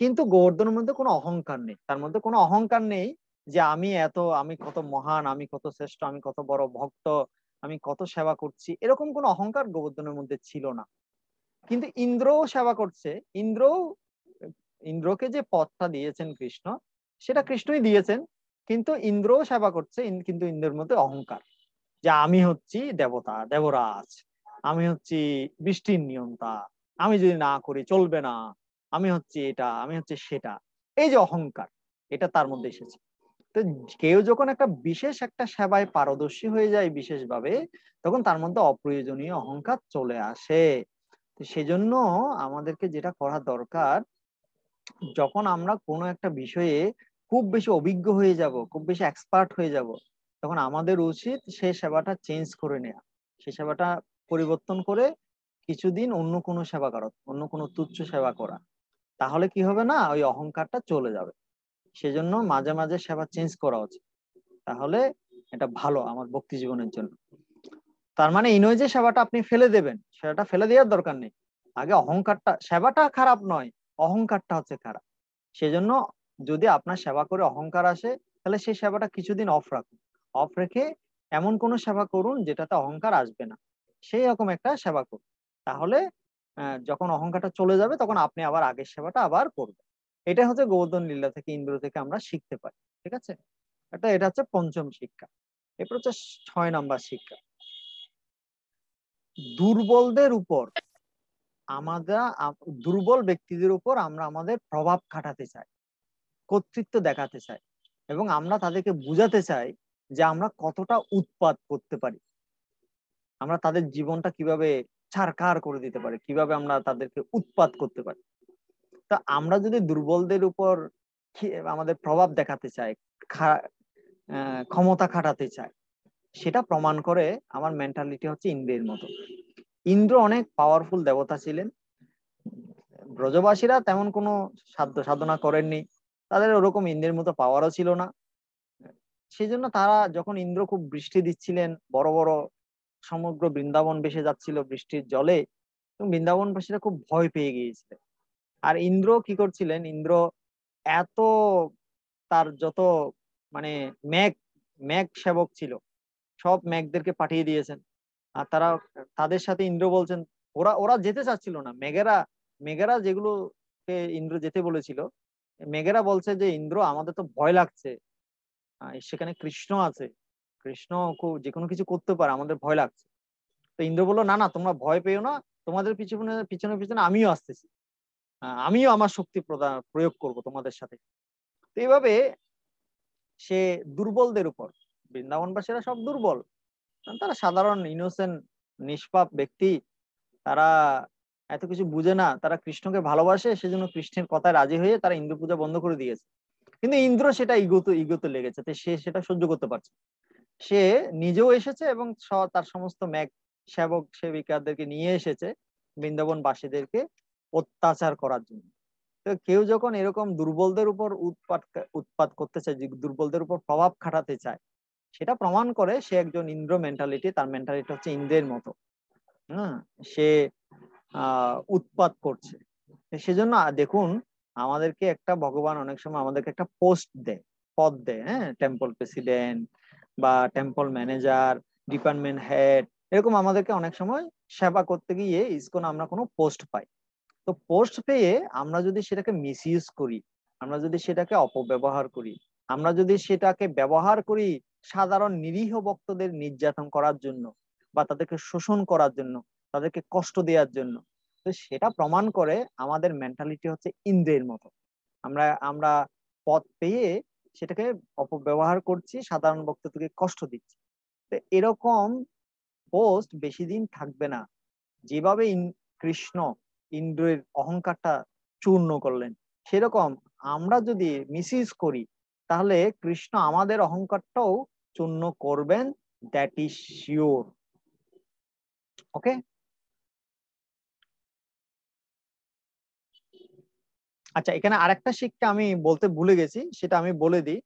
কিন্তু গোবর্ধনের মধ্যে কোনো অহংকার নেই। তার মধ্যে কোনো অহংকার নেই যে আমি এত, আমি কত মহান, আমি কত শ্রেষ্ঠ, আমি কত বড় ভক্ত, আমি কত সেবা করছি। এরকম কোনো অহংকার গোবর্ধনের মধ্যে ছিল না। কিন্তু ইন্দ্রও সেবা করছে। ইন্দ্রও ইন্দ্রকে যে পথটা দিয়েছেন কৃষ্ণ, সেটা কৃষ্ণই দিয়েছেন, কিন্তু ইন্দ্রও সেবা করছে কিন্তু ইন্দ্রের মধ্যে অহংকার। যে আমি হচ্ছি দেবতা, দেবরাজ, আমি হচ্ছি বৃষ্টির নিয়ন্তা, আমি যদি না করি চলবে না, আমি হচ্ছি এটা, আমি হচ্ছে সেটা। এই যে অহংকার, এটা তার মধ্যে এসেছে। তো কেউ যখন একটা বিশেষ একটা সেবায় পারদর্শী হয়ে যায় বিশেষভাবে, তখন তার মধ্যে অপ্রয়োজনীয় অহংকার চলে আসে। সেজন্য আমাদেরকে যেটা করা দরকার যখন আমরা কোনো একটা বিষয়ে খুব বেশি অভিজ্ঞ হয়ে যাব, খুব বেশি এক্সপার্ট হয়ে যাব, তখন আমাদের উচিত সেই সেবাটা চেঞ্জ করে নেওয়া সে সেবাটা পরিবর্তন করে কিছুদিন অন্য কোনো সেবা করা, অন্য কোনো তুচ্ছ সেবা করা। তাহলে কি হবে না? ওই অহংকারটা চলে যাবে। সেজন্য মাঝে মাঝে সেবা চেঞ্জ করা উচিত। তাহলে এটা ভালো আমার ভক্তি জীবনের জন্য। তার মানে এই নয় যে সেবাটা আপনি ফেলে দেবেন, সেবাটা ফেলে দেওয়ার দরকার নেই। আগে অহংকারটা, সেবাটা খারাপ নয়। অহংকারটা হচ্ছে খারাপ সেজন্য যদি আপনার সেবা করে অহংকার আসে, তাহলে সেই সেবাটা কিছুদিন অফ রাখুন। অফ রেখে এমন কোনো সেবা করুন যেটাতে অহংকার আসবে না। সেই রকম একটা সেবা করুন। তাহলে যখন অহংকারটা চলে যাবে, তখন আপনি আবার আগের সেবাটা আবার করবেন। এটা হচ্ছে গোবর্ধন লীলা থেকে, ইন্দ্র থেকে আমরা শিখতে পারি, ঠিক আছে? এটা এটা হচ্ছে পঞ্চম শিক্ষা। এরপর হচ্ছে ছয় নাম্বার শিক্ষা। দুর্বলদের উপর আমরা দুর্বল ব্যক্তিদের উপর আমরা আমাদের প্রভাব খাটাতে চাই, কর্তৃত্ব দেখাতে চাই এবং আমরা তাদেরকে বুঝাতে চাই যে আমরা কতটা উৎপাদ করতে পারি। আমরা তাদের জীবনটা কীভাবে ছাড়কার করে দিতে পারি, কীভাবে আমরা তাদেরকে উৎপাদ করতে পারি। তা আমরা যদি দুর্বলদের উপর আমাদের প্রভাব দেখাতে চাই ক্ষমতা খাটাতে চাই, সেটা প্রমাণ করে আমার মেন্টালিটি হচ্ছে ইন্দ্রের মতো। ইন্দ্র অনেক পাওয়ারফুল দেবতা ছিলেন। ব্রজবাসীরা তেমন কোনো সাধ্য সাধনা করেননি। তাদের ওরকম ইন্দ্রের মতো পাওয়ারও ছিল না। সেই জন্য তারা যখন ইন্দ্র খুব বৃষ্টি দিচ্ছিলেন, বড় বড় সমগ্র বৃন্দাবন ভেসে যাচ্ছিল বৃষ্টির জলে, এবং বৃন্দাবনবাসীরা খুব ভয় পেয়ে গিয়েছিলেন। আর ইন্দ্র কি করছিলেন? ইন্দ্র এত তার যত মানে ম্যাগ ম্যাগ সেবক ছিল, সব ম্যাগদেরকে পাঠিয়ে দিয়েছেন। আর তারা তাদের সাথে ইন্দ্র বলছেন ওরা ওরা যেতে চাচ্ছিল না। মেঘেরা মেঘেরা যেগুলোকে ইন্দ্র যেতে বলেছিল মেঘেরা বলছে যে ইন্দ্র আমাদের তো ভয় লাগছে। সেখানে কৃষ্ণ আছে। কৃষ্ণ খুব যে কোনো কিছু করতে পারে আমাদের ভয় লাগছে। তো ইন্দ্র বলল না না তোমরা ভয় পেও না। তোমাদের পিছনে পিছনে পিছনে আমিও আসতেছি। আমিও আমার শক্তি প্রদান প্রয়োগ করব তোমাদের সাথে। তো এইভাবে সে দুর্বলদের উপর বৃন্দাবনবাসীরা সব দুর্বল। তারা সাধারণ ইনোসেন্ট নিষ্পাপ ব্যক্তি। তারা এত কিছু বুঝে না। তারা কৃষ্ণকে ভালোবাসে, সেজন্য কৃষ্ণের কথায় রাজি হয়ে তারা ইন্দ্র পূজা বন্ধ করে দিয়েছে। কিন্তু ইন্দ্র সেটা ইগোতে ইগোতে লেগেছে। সে সেটা সহ্য করতে পারছে সে নিজেও এসেছে এবং তার সমস্ত ম্যাগ সেবক সেবিকাদেরকে নিয়ে এসেছে বৃন্দাবন বাসীদেরকে অত্যাচার করার জন্য। তো কেউ যখন এরকম দুর্বলদের উপর উৎপাত উৎপাত করতে চায়, দুর্বলদের উপর প্রভাব খাটাতে চায় সেটা প্রমাণ করে সে একজন ইন্দ্র মেন্টালিটি তার মেন্টালিটি হচ্ছে ইন্দ্রের মতো। হ্যাঁ? সে উৎপাত করছে। সেজন্য দেখুন, আমাদেরকে একটা ভগবান অনেক সময় আমাদেরকে একটা পোস্ট দেয়, পদ দেয় হ্যাঁ? টেম্পল প্রেসিডেন্ট বা টেম্পল ম্যানেজার ডিপার্টমেন্ট হেড এরকম আমাদেরকে অনেক সময় সেবা করতে গিয়ে ইসকন আমরা কোনো পোস্ট পাই। তো পোস্ট পেয়ে আমরা যদি সেটাকে মিসইউজ করি, আমরা যদি সেটাকে অপব্যবহার করি, আমরা যদি সেটাকে ব্যবহার করি সাধারণ নিরীহ ভক্তদের নির্যাতন করার জন্য বা তাদেরকে শোষণ করার জন্য, তাদেরকে কষ্ট দেওয়ার জন্য। তো সেটা প্রমাণ করে আমাদের মেন্টালিটি হচ্ছে ইন্দ্রের মতো। আমরা আমরা পথ পেয়ে সেটাকে অপব্যবহার করছি, সাধারণ ভক্তকে কষ্ট দিচ্ছি। তো এরকম পোস্ট বেশি দিন থাকবে না। যেভাবে কৃষ্ণ ইন্দ্রের অহংকারটা চূর্ণ করলেন, সেরকম আমরা যদি মিসইউজ করি, তাহলে কৃষ্ণ আমাদের অহংকারটাও চূর্ণ করবেন দ্যাট ইজ শিওর ওকে আচ্ছা এখানে আরেকটা শিক্ষা আমি বলতে ভুলে গেছি, সেটা আমি বলে দিই।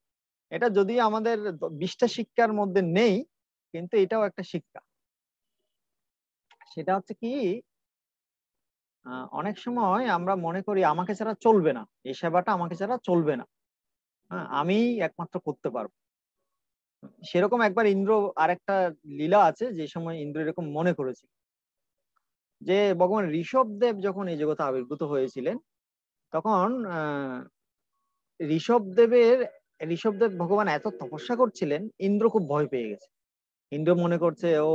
এটা যদি আমাদের বিশটা শিক্ষার মধ্যে নেই, কিন্তু এটাও একটা শিক্ষা। সেটা হচ্ছে কি অনেক সময় আমরা মনে করি আমাকে ছাড়া চলবে না, এই সেবাটা আমাকে ছাড়া চলবে না। হ্যাঁ আমি একমাত্র করতে পারব। সেরকম একবার ইন্দ্র আর একটা লীলা আছে, যে সময় ইন্দ্র এরকম মনে করেছিল। যে ভগবান ঋষভ দেব যখন এই জগতে আবির্ভূত হয়েছিলেন, তখন ঋষভ দেবের, ঋষভ দেব ভগবান এত তপস্যা করছিলেন, ইন্দ্র খুব ভয় পেয়ে গেছে। ইন্দ্র মনে করছে, ও,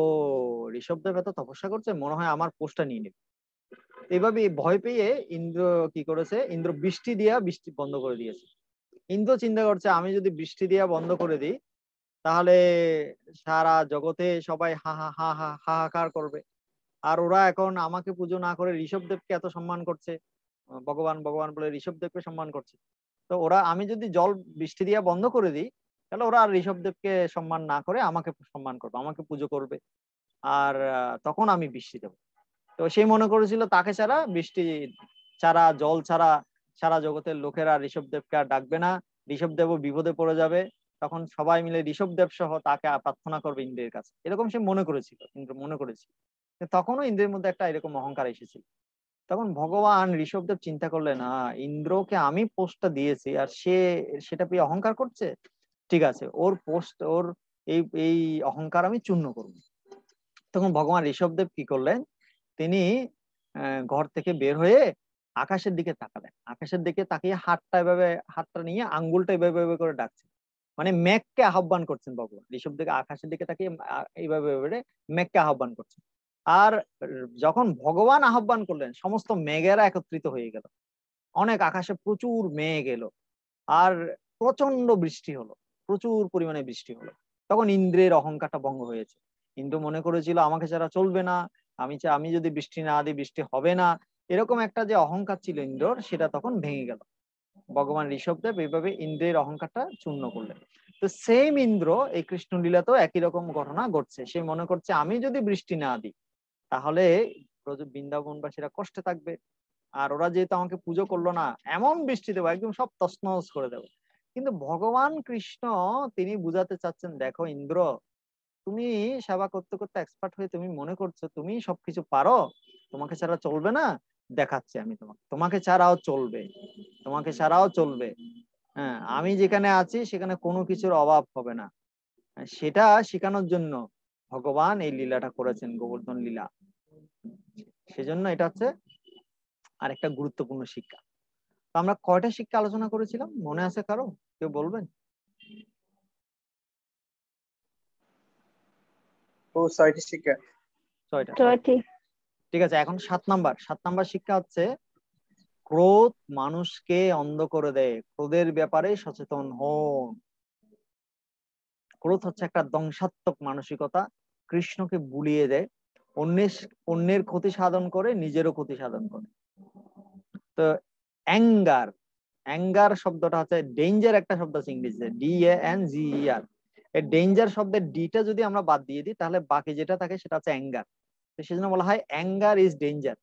ঋষভ দেব এত তপস্যা করছে, মনে হয় আমার পোস্টটা নিয়ে নেবে। এইভাবে ভয় পেয়ে ইন্দ্র কি করেছে, ইন্দ্র বৃষ্টি দিয়া বৃষ্টি বন্ধ করে দিয়েছে। ইন্দ্র চিন্তা করছে, আমি যদি বৃষ্টি দিয়া বন্ধ করে দিই তাহলে সারা জগতে সবাই হা হা হা হা হাহাকার করবে। আর ওরা এখন আমাকে পুজো না করে ঋষভ দেবকে এত সম্মান করছে। ভগবান ভগবান বলে ঋষভ দেবকে সম্মান করছে। তো ওরা, আমি যদি জল বৃষ্টি দিয়া বন্ধ করে দিই, তাহলে ওরা আর ঋষভ দেবকে সম্মান না করে আমাকে সম্মান করবে, আমাকে পুজো করবে। আর তখন আমি বৃষ্টি দেবো। তো সেই মনে করেছিল তাকে ছাড়া বৃষ্টি ছাড়া, জল ছাড়া, সারা জগতের লোকেরা ঋষভ দেবকে আর ডাকবে না। ঋষভ দেবও বিপদে পড়ে যাবে। তখন সবাই মিলে ঋষভ দেব সহ তাকে প্রার্থনা করবে ইন্দ্রের কাছে। এরকম সে মনে করেছিল, ইন্দ্র মনে করেছিল। তখনও ইন্দ্রের মধ্যে একটা এরকম অহংকার এসেছিল। তখন ভগবান ঋষভদেব চিন্তা করলেন, না, ইন্দ্রকে আমি পোস্টটা দিয়েছি আর সে, সেটা পেয়ে অহংকার করছে? ঠিক আছে, ওর পোস্ট, ওর এই এই অহংকার আমি চূর্ণ করব। তখন ভগবান ঋষভদেব কি করলেন, তিনি ঘর থেকে বের হয়ে আকাশের দিকে তাকালেন। আকাশের দিকে তাকিয়ে হাতটা এভাবে, হাতটা নিয়ে আঙ্গুলটা এভাবে এভাবে করে ডাকছেন। মানে মেঘকে আহ্বান করছেন ভগবান। ঋষভ দিকে আকাশের দিকে তাকিয়ে এইভাবে মেঘকে আহ্বান করছেন। আর যখন ভগবান আহ্বান করলেন, সমস্ত মেঘেরা একত্রিত হয়ে গেল। অনেক আকাশে প্রচুর মেঘ এলো আর প্রচণ্ড বৃষ্টি হলো, প্রচুর পরিমাণে বৃষ্টি হলো। তখন ইন্দ্রের অহংকারটা ভঙ্গ হয়েছে। ইন্দ্র মনে করেছিল, আমাকে ছাড়া চলবে না। আমি আমি যদি বৃষ্টি না দিই, বৃষ্টি হবে না। এরকম একটা যে অহংকার ছিল ইন্দ্রর, সেটা তখন ভেঙে গেল। ভগবান ঋষভদেব এইভাবে ইন্দ্রের অহংকারটা চূর্ণ করলেন। তো সেম ইন্দ্র এই কৃষ্ণ লীলাতেও একই রকম ঘটনা ঘটছে। সে মনে করছে, আমি যদি বৃষ্টি না দিই, তাহলে বৃন্দাবনবাসীরা কষ্টে থাকবে। আর ওরা যেহেতু আমাকে পুজো করল না, এমন বৃষ্টি দেবো, একদম সব তসনস করে দেবো। কিন্তু ভগবান কৃষ্ণ, তিনি বুঝাতে চাচ্ছেন, দেখো ইন্দ্র, তুমি সেবা করতে করতে এক্সপার্ট হয়ে তুমি মনে করছ, তুমি সবকিছু পারো। তোমাকে ছাড়া চলবে না। দেখাচ্ছি আমি তোমাকে। তোমাকে ছাড়াও চলবে। তোমাকে ছাড়াও চলবে। হ্যাঁ আমি যেখানে আছি সেখানে কোনো কিছুর অভাব হবে না। সেটা শেখানোর জন্য ভগবান এই লীলাটা করেছেন গোবর্ধন লীলা। সেজন্য এটা হচ্ছে আরেকটা গুরুত্বপূর্ণ শিক্ষা। তো আমরা কয়টা শিক্ষা আলোচনা করেছিলাম? মনে আছে কারও? কেউ বলবেন? ও ছয়টি শিক্ষা। ছয়টা। ঠিক আছে, এখন সাত নাম্বার। সাত নাম্বার শিক্ষা হচ্ছে, ক্রোধ মানুষকে অন্ধ করে দেয়। ক্রোধের ব্যাপারে সচেতন হন। ক্রোধ হচ্ছে একটা ধ্বংসাত্মক মানসিকতা, কৃষ্ণকে বুলিয়ে দেয়। অন্যের অন্যের ক্ষতি সাধন করে, নিজেরও ক্ষতি সাধন করে। তো অ্যাঙ্গার অ্যাঙ্গার শব্দটা হচ্ছে ডেঞ্জার একটা শব্দ আছে ইংরেজিতে ডি এন জি আর এই ডেঞ্জার শব্দের ডিটা যদি আমরা বাদ দিয়ে দিই, তাহলে বাকি যেটা থাকে সেটা হচ্ছে অ্যাঙ্গার। সেজন্য বলা হয় অ্যাঙ্গার ইজ ডেঞ্জার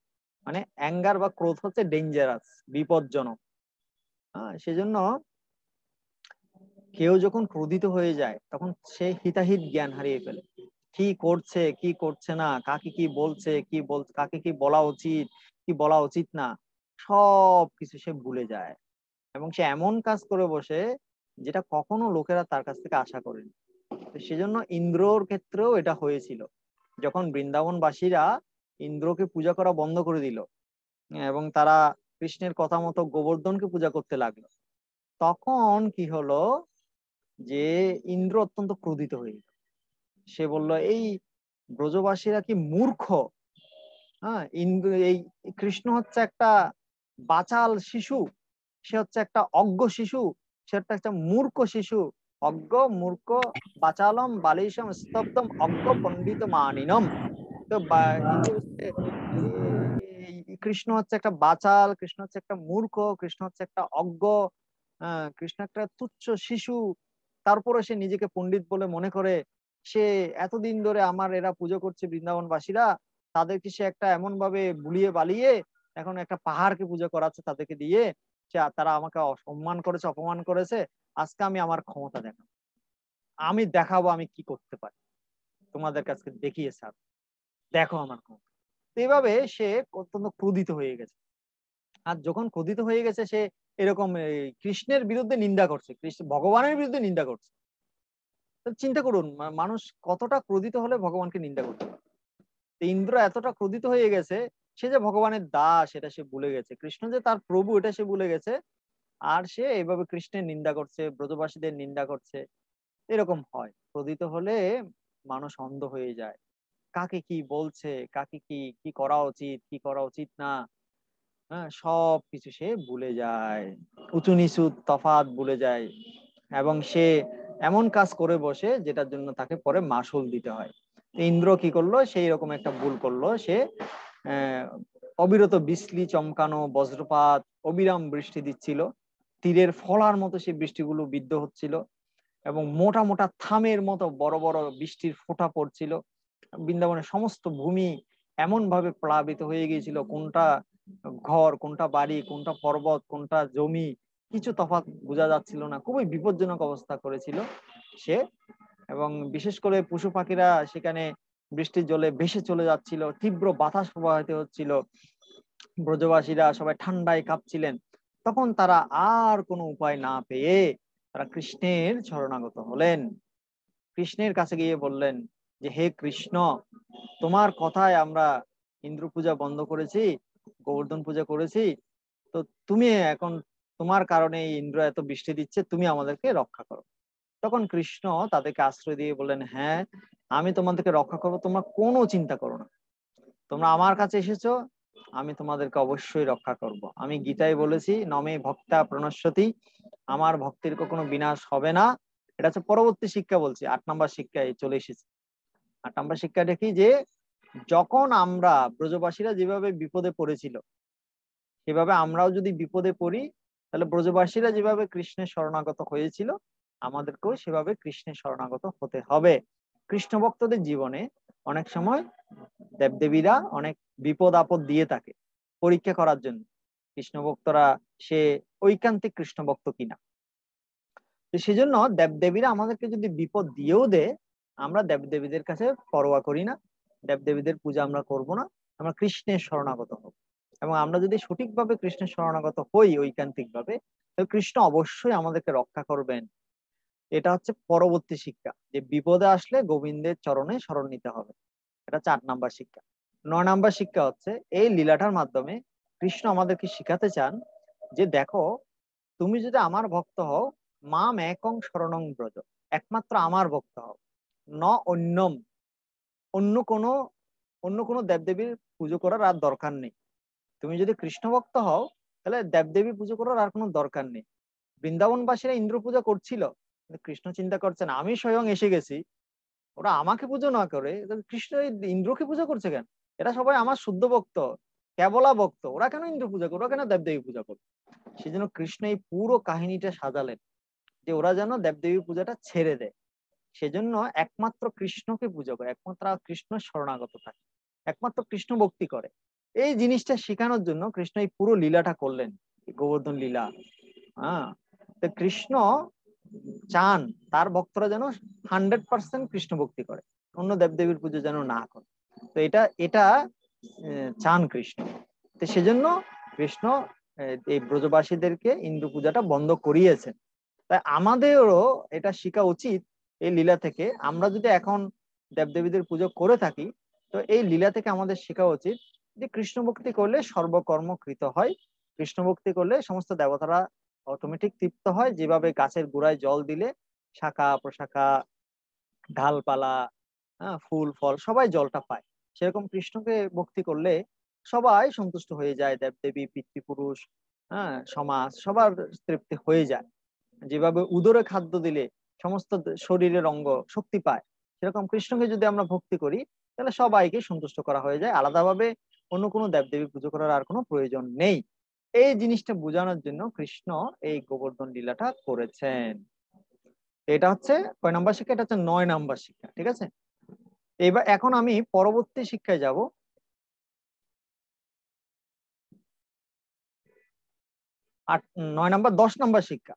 মানে অ্যাঙ্গার বা ক্রোধ হচ্ছে ডেঞ্জারাস বিপজ্জনক। হ্যাঁ সেজন্য কেউ যখন ক্রোধিত হয়ে যায়, তখন সে হিতাহিত জ্ঞান হারিয়ে ফেলে। কি করছে কি করছে না, কাকে কি বলছে, কি বল, কাকে কি বলা উচিত, কি বলা উচিত না সব কিছু সে ভুলে যায়। এবং সে এমন কাজ করে বসে, যেটা কখনো লোকেরা তার কাছ থেকে আশা করেনি। সেজন্য ইন্দ্রর ক্ষেত্রেও এটা হয়েছিল। যখন বৃন্দাবনবাসীরা ইন্দ্রকে পূজা করা বন্ধ করে দিল এবং তারা কৃষ্ণের কথা মতো গোবর্ধনকে পূজা করতে লাগল, তখন কি হলো যে ইন্দ্র অত্যন্ত ক্রোধিত হয়ে গেল। সে বলল, এই ব্রজবাসীরা কি মূর্খ? হ্যাঁ ইন্দ্র, এই কৃষ্ণ হচ্ছে একটা বাচাল শিশু, সে হচ্ছে একটা অজ্ঞ শিশু, সে একটা মূর্খ শিশু অজ্ঞ, মূর্খ বাচালম বালিশম, স্তব্ধম, অজ্ঞ, পণ্ডিত, মানিনম। তো কৃষ্ণ হচ্ছে একটা বাচাল, কৃষ্ণ হচ্ছে একটা মূর্খ, কৃষ্ণ হচ্ছে একটা অজ্ঞ কৃষ্ণ একটা তুচ্ছ শিশু। তারপরে সে নিজেকে পণ্ডিত বলে মনে করে। সে এতদিন ধরে আমার এরা পুজো করছে বৃন্দাবনবাসীরা, তাদেরকে সে একটা এমন ভাবে বুলিয়ে বালিয়ে এখন একটা পাহাড়কে পুজো করাচ্ছে তাদেরকে দিয়ে। তারা আমাকে অসম্মান করেছে, অপমান করেছে, আজকে আমি আমার ক্ষমতা দেখাবো। আমি দেখাবো আমি কি করতে পারি। তোমাদের কাছে দেখিয়ে স্যার দেখো আমার ক্ষমতা। এইভাবে সে অত্যন্ত ক্রোধিত হয়ে গেছে। আর যখন ক্রোধিত হয়ে গেছে, সে এরকম কৃষ্ণের বিরুদ্ধে নিন্দা করছে, কৃষ্ণ, ভগবানের বিরুদ্ধে নিন্দা করছে। চিন্তা করুন মানুষ কতটা ক্রোধিত হলে ভগবানকে নিন্দা করতে পারে? ইন্দ্র এতটা ক্রোধিত হয়ে গেছে সে যে ভগবানের দাস, এটা সে ভুলে গেছে। কৃষ্ণ যে তার প্রভু, এটা সে ভুলে গেছে। আর সে এইভাবে কৃষ্ণের নিন্দা করছে, ব্রজবাসীদের নিন্দা করছে, এরকম হয়। ক্রোধিত হলে মানুষ অন্ধ হয়ে যায়। কাকে কি বলছে, কাকে কি কি করা উচিত, কি করা উচিত না হ্যাঁ সব কিছু সে ভুলে যায়। উঁচু নিচু তফাত ভুলে যায় এবং সে এমন কাজ করে বসে যেটার জন্য তাকে পরে মাসুল দিতে হয়। ইন্দ্র কি করল, সেই রকম একটা ভুল করল। সে অবিরত বিসলি চমকানো, বজ্রপাত, অবিরাম বৃষ্টি দিচ্ছিল। তীরের ফলার মতো সেই বৃষ্টিগুলো বিদ্ধ হচ্ছিল এবং মোটা মোটা থামের মতো বড় বড় বৃষ্টির ফোঁটা পড়ছিল। বৃন্দাবনের সমস্ত ভূমি এমন ভাবে প্লাবিত হয়ে গিয়েছিল, কোনটা ঘর, কোনটা বাড়ি, কোনটা পর্বত, কোনটা জমি, কিছু তফাৎ বোঝা যাচ্ছিল না। খুবই বিপজ্জনক অবস্থা করেছিল সে এবং বিশেষ করে পশু পাখিরা সেখানে বৃষ্টির জলে ভেসে চলে যাচ্ছিল, তীব্র বাতাস প্রবাহিত হচ্ছিল। ব্রজবাসীরা সবাই ঠান্ডায় কাঁপছিলেন। তখন তারা আর কোনো উপায় না পেয়ে তারা কৃষ্ণের শরণাগত হলেন। কৃষ্ণের কাছে গিয়ে বললেন যে, হে কৃষ্ণ, তোমার কথায় আমরা ইন্দ্র পূজা বন্ধ করেছি, গোবর্ধন পূজা করেছি। তো তুমি এখন তোমার কারণে ইন্দ্র এত বৃষ্টি দিচ্ছে, তুমি আমাদেরকে রক্ষা করো। তখন কৃষ্ণ তাদেরকে আশ্রয় দিয়ে বললেন হ্যাঁ আমি তোমাদেরকে রক্ষা করব, তোমরা কোনো চিন্তা করো না। তোমরা আমার কাছে এসেছ, আমি তোমাদেরকে অবশ্যই রক্ষা করব। আমি গীতায় বলেছি, নমে ভক্তা প্রণস্বতী আমার ভক্তির কখনো বিনাশ হবে না। এটা হচ্ছে পরবর্তী শিক্ষা বলছি, আট নম্বর শিক্ষায় চলে এসেছে। আট নম্বর শিক্ষা দেখি যে, যখন আমরা ব্রজবাসীরা যেভাবে বিপদে পড়েছিল, সেভাবে আমরাও যদি বিপদে পড়ি, তাহলে ব্রজবাসীরা যেভাবে কৃষ্ণের শরণাগত হয়েছিল আমাদেরকেও সেভাবে কৃষ্ণের শরণাগত হতে হবে। কৃষ্ণ ভক্তদের জীবনে অনেক সময় দেবদেবীরা অনেক বিপদ আপদ দিয়ে থাকে পরীক্ষা করার জন্য। কৃষ্ণ ভক্তরা, সে ঐকান্তিক কৃষ্ণ ভক্ত কিনা? তো সেজন্য দেবদেবীরা আমাদেরকে যদি বিপদ দিয়েও দেয়, আমরা দেবদেবীদের কাছে পরোয়া করি না, দেবদেবীদের পূজা আমরা করব না, আমরা কৃষ্ণের শরণাগত হব। এবং আমরা যদি সঠিকভাবে কৃষ্ণের শরণাগত হই ঐকান্তিক ভাবে কৃষ্ণ অবশ্যই আমাদেরকে রক্ষা করবেন। এটা হচ্ছে পরবর্তী শিক্ষা, যে বিপদে আসলে গোবিন্দের চরণে স্মরণ নিতে হবে। এটা চার নাম্বার শিক্ষা। নয় নাম্বার শিক্ষা হচ্ছে, এই লীলাটার মাধ্যমে কৃষ্ণ আমাদেরকে শিখাতে চান যে দেখো, তুমি যদি আমার ভক্ত হও মা একং শরণং ব্রজ, একমাত্র আমার ভক্ত হও, ন অন্যম, অন্য কোনো অন্য কোনো দেবদেবীর পুজো করার আর দরকার নেই। তুমি যদি কৃষ্ণ ভক্ত হও, তাহলে দেবদেবী পুজো করার আর কোনো দরকার নেই। বৃন্দাবনবাসীরা ইন্দ্র পূজা করছিল কৃষ্ণ চিন্তা করছেন আমি স্বয়ং এসে গেছি। ওরা আমাকে পুজো না করে কৃষ্ণ ইন্দ্রকে পুজো করছে কেন? এরা সবাই আমার শুদ্ধ ভক্ত কেবলা ভক্ত, ওরা কেন ইন্দ্র পূজা করবে ওরা কেন দেবদেবী পূজা করবে সেই জন্য কৃষ্ণ এই পুরো কাহিনীটা সাজালেন, যে ওরা যেন দেবদেবী পূজাটা ছেড়ে দেয়। সেজন্য একমাত্র কৃষ্ণকে পূজা করে, একমাত্র কৃষ্ণ শরণাগত থাকে, একমাত্র কৃষ্ণ ভক্তি করে। এই জিনিসটা শেখানোর জন্য কৃষ্ণ এই পুরো লীলাটা করলেন গোবর্ধন লীলা। হ্যাঁ কৃষ্ণ চান, তার ভক্তরা যেন হান্ড্রেড পার্সেন্ট কৃষ্ণ ভক্তি করে, অন্য দেবদেবীর পুজো যেন না করে। তো এটা এটা চান কৃষ্ণ। তো সেজন্য কৃষ্ণ এই ব্রজবাসীদেরকে ইন্দ্র পূজাটা বন্ধ করিয়েছেন। তাই আমাদেরও এটা শেখা উচিত এই লীলা থেকে। আমরা যদি এখন দেবদেবীদের পুজো করে থাকি, তো এই লীলা থেকে আমাদের শেখা উচিত যে কৃষ্ণ ভক্তি করলে সর্বকর্ম কৃত হয়। কৃষ্ণ ভক্তি করলে সমস্ত দেবতারা অটোমেটিক তৃপ্ত হয়। যেভাবে গাছের গোড়ায় জল দিলে শাখা, প্রশাখা, ঢালপালা ফুল, ফল সবাই জলটা পায়। সেরকম কৃষ্ণকে ভক্তি করলে সবাই সন্তুষ্ট হয়ে যায়। দেবদেবী, পিতৃপুরুষ হ্যাঁ সমাজ সবার তৃপ্তি হয়ে যায়। যেভাবে উদরে খাদ্য দিলে সমস্ত শরীরের অঙ্গ শক্তি পায়, সেরকম কৃষ্ণকে যদি আমরা ভক্তি করি, তাহলে সবাইকে সন্তুষ্ট করা হয়ে যায়। আলাদাভাবে অন্য কোনো দেবদেবী পুজো করার আর কোনো প্রয়োজন নেই। এই জিনিসটা বোঝানোর জন্য কৃষ্ণ এই গোবর্ধন লীলাটা করেছেন। এটা হচ্ছে কয় নাম্বার শিক্ষা? এটা হচ্ছে নয় নাম্বার শিক্ষা, ঠিক আছে? এবার এখন আমি পরবর্তী শিক্ষায় যাব। আট, নয় নাম্বার, দশ নাম্বার শিক্ষা।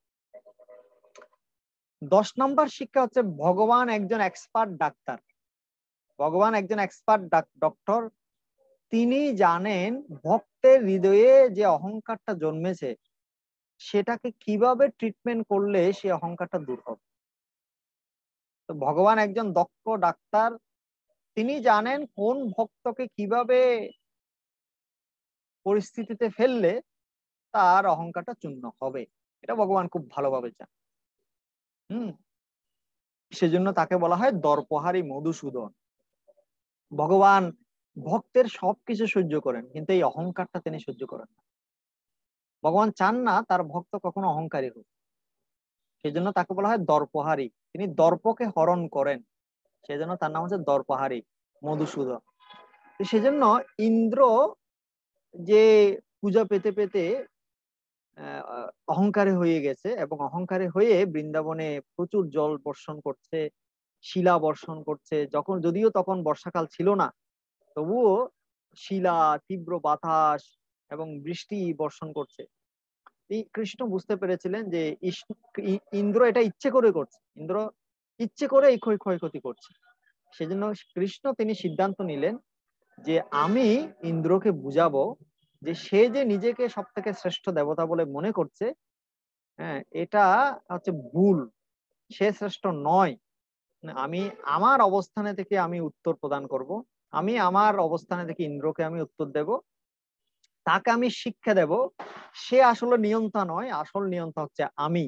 দশ নাম্বার শিক্ষা হচ্ছে ভগবান একজন এক্সপার্ট ডাক্তার ভগবান একজন এক্সপার্ট ডক্টর তিনি জানেন ভক্তের হৃদয়ে যে অহংকারটা জন্মেছে, সেটাকে কীভাবে ট্রিটমেন্ট করলে সে অহংকারটা দূর হবে? তো ভগবান একজন দক্ষ ডাক্তার, তিনি জানেন কোন ভক্তকে কীভাবে পরিস্থিতিতে ফেললে তার অহংকারটা চূর্ণ হবে। এটা ভগবান খুব ভালোভাবে চান হম? সেজন্য তাকে বলা হয় দর্পহারী মধুসূদন। ভগবান ভক্তের সবকিছু সহ্য করেন, কিন্তু এই অহংকারটা তিনি সহ্য করেন না। ভগবান চান না তার ভক্ত কখনো অহংকারী হোক। সেই জন্য তাকে বলা হয় দর্পহারী। তিনি দর্পকে হরণ করেন। সেজন্য তার নাম হচ্ছে দর্পহারী, মধুসূদন। সেজন্য ইন্দ্র যে পূজা পেতে পেতে অহংকারে হয়ে গেছে এবং অহংকারে হয়ে বৃন্দাবনে প্রচুর জল বর্ষণ করছে, শিলা বর্ষণ করছে। যখন, যদিও তখন বর্ষাকাল ছিল না তবুও শিলা, তীব্র বাতাস এবং বৃষ্টি বর্ষণ করছে। কৃষ্ণ বুঝতে পেরেছিলেন যে ইন্দ্র এটা ইচ্ছে করে করছে। ইন্দ্র ইচ্ছে করে এই ক্ষয়ক্ষতি করছে। সেজন্য কৃষ্ণ তিনি সিদ্ধান্ত নিলেন যে আমি ইন্দ্রকে বুঝাবো যে সে যে নিজেকে সব থেকে শ্রেষ্ঠ দেবতা বলে মনে করছে হ্যাঁ এটা হচ্ছে ভুল। সে শ্রেষ্ঠ নয়। আমি আমার অবস্থানে থেকে আমি উত্তর প্রদান করব। আমি আমার অবস্থানে থেকে ইন্দ্রকে আমি উত্তর দেব। তাকে আমি শিক্ষা দেব। সে আসলে নিয়ন্তা নয়, আসল নিয়ন্তা হচ্ছে আমি।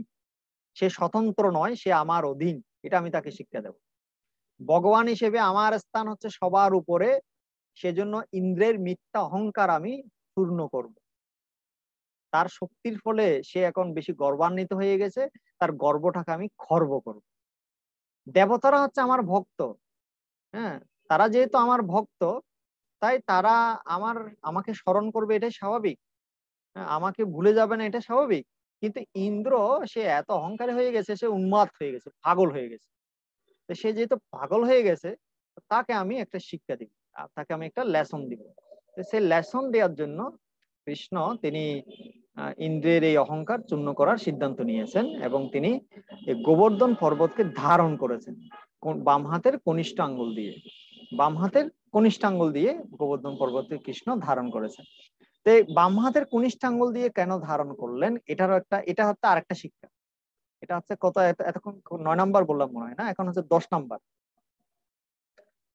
সে স্বতন্ত্র নয়, সে আমার অধীন। এটা আমি তাকে শিক্ষা দেব। ভগবান হিসেবে আমার স্থান হচ্ছে সবার উপরে। সেজন্য ইন্দ্রের মিথ্যা অহংকার আমি চূর্ণ করব। তার শক্তির ফলে সে এখন বেশি গর্বান্বিত হয়ে গেছে। তার গর্বটাকে আমি খর্ব করব। দেবতারা হচ্ছে আমার ভক্ত। হ্যাঁ তারা যেহেতু আমার ভক্ত তাই তারা আমার আমাকে স্মরণ করবে এটাই স্বাভাবিক। হ্যাঁ, আমাকে ভুলে যাবে না এটা স্বাভাবিক। কিন্তু ইন্দ্র সে এত অহংকারী হয়ে গেছে সে উন্মাদ হয়ে গেছে পাগল হয়ে গেছে। সে যেহেতু পাগল হয়ে গেছে তাকে আমি একটা শিক্ষা দিব তাকে আমি একটা লেসন দিব। সে লেসন দেওয়ার জন্য কৃষ্ণ তিনি ইন্দ্রের এই অহংকার চূর্ণ করার সিদ্ধান্ত নিয়েছেন এবং তিনি গোবর্ধন পর্বতকে ধারণ করেছেন বাম হাতের কনিষ্ঠ আঙ্গুল দিয়ে। বাম হাতের কনিষ্ঠ আঙ্গুল দিয়ে গোবর্ধন পর্বতকে কৃষ্ণ ধারণ করেছেন। তো বাম হাতের কনিষ্ঠ আঙ্গুল দিয়ে কেন ধারণ করলেন? এটারও একটা, এটা হচ্ছে আরেকটা শিক্ষা। এটা হচ্ছে কত এতক্ষণ নয় নাম্বার বললাম মনে হয় না? এখন হচ্ছে দশ নাম্বার।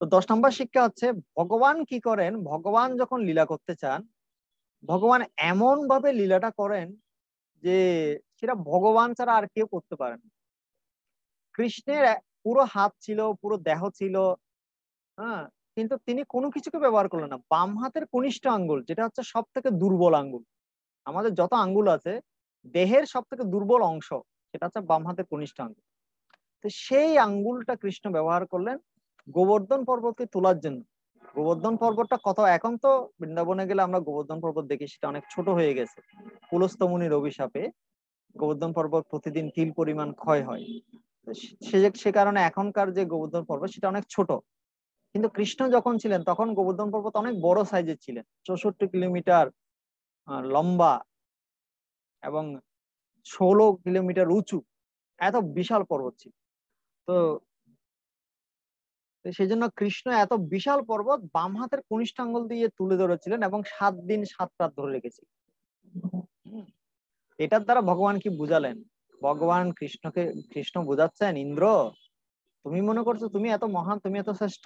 তো দশ নম্বর শিক্ষা হচ্ছে, ভগবান কি করেন? ভগবান যখন লীলা করতে চান, ভগবান এমন ভাবে লীলাটা করেন যে সেটা ভগবান ছাড়া আর কেউ করতে পারেন কৃষ্ণের পুরো হাত ছিল, পুরো দেহ ছিল হ্যাঁ? কিন্তু তিনি কোনো কিছুকে ব্যবহার করলেন না। বাম হাতের কনিষ্ঠ আঙ্গুল, যেটা হচ্ছে সব থেকে দুর্বল আঙ্গুল। আমাদের যত আঙ্গুল আছে, দেহের সব থেকে দুর্বল অংশ, সেটা হচ্ছে বাম হাতের কনিষ্ঠ আঙ্গুল। তো সেই আঙ্গুলটা কৃষ্ণ ব্যবহার করলেন গোবর্ধন পর্বতকে তোলার জন্য। গোবর্ধন পর্বতটা কত এখন তো বৃন্দাবনে গেলে আমরা গোবর্ধন পর্বত দেখি, সেটা অনেক ছোট হয়ে গেছে। কুলস্তমুনির অভিশাপে গোবর্ধন পর্বত প্রতিদিন তিল পরিমাণ ক্ষয় হয়। সে কারণে এখনকার যে গোবর্ধন পর্বত, সেটা অনেক ছোট। কিন্তু কৃষ্ণ যখন ছিলেন, তখন গোবর্ধন পর্বত অনেক বড় সাইজের ছিলেন। চৌষট্টি কিলোমিটার লম্বা এবং ষোলো কিলোমিটার উঁচু। এত বিশাল পর্বত ছিল। তো সেই জন্য কৃষ্ণ এত বিশাল পর্বত বাম হাতের কনিষ্ঠাঙ্গল দিয়ে তুলে ধরেছিলেন এবং সাত দিন সাত রাত ধরে রেখেছি এটার দ্বারা ভগবান কি বুঝালেন? ভগবান কৃষ্ণকে, কৃষ্ণ বুঝাচ্ছেন, ইন্দ্র তুমি মনে করছ তুমি এত মহান, তুমি এত শ্রেষ্ঠ?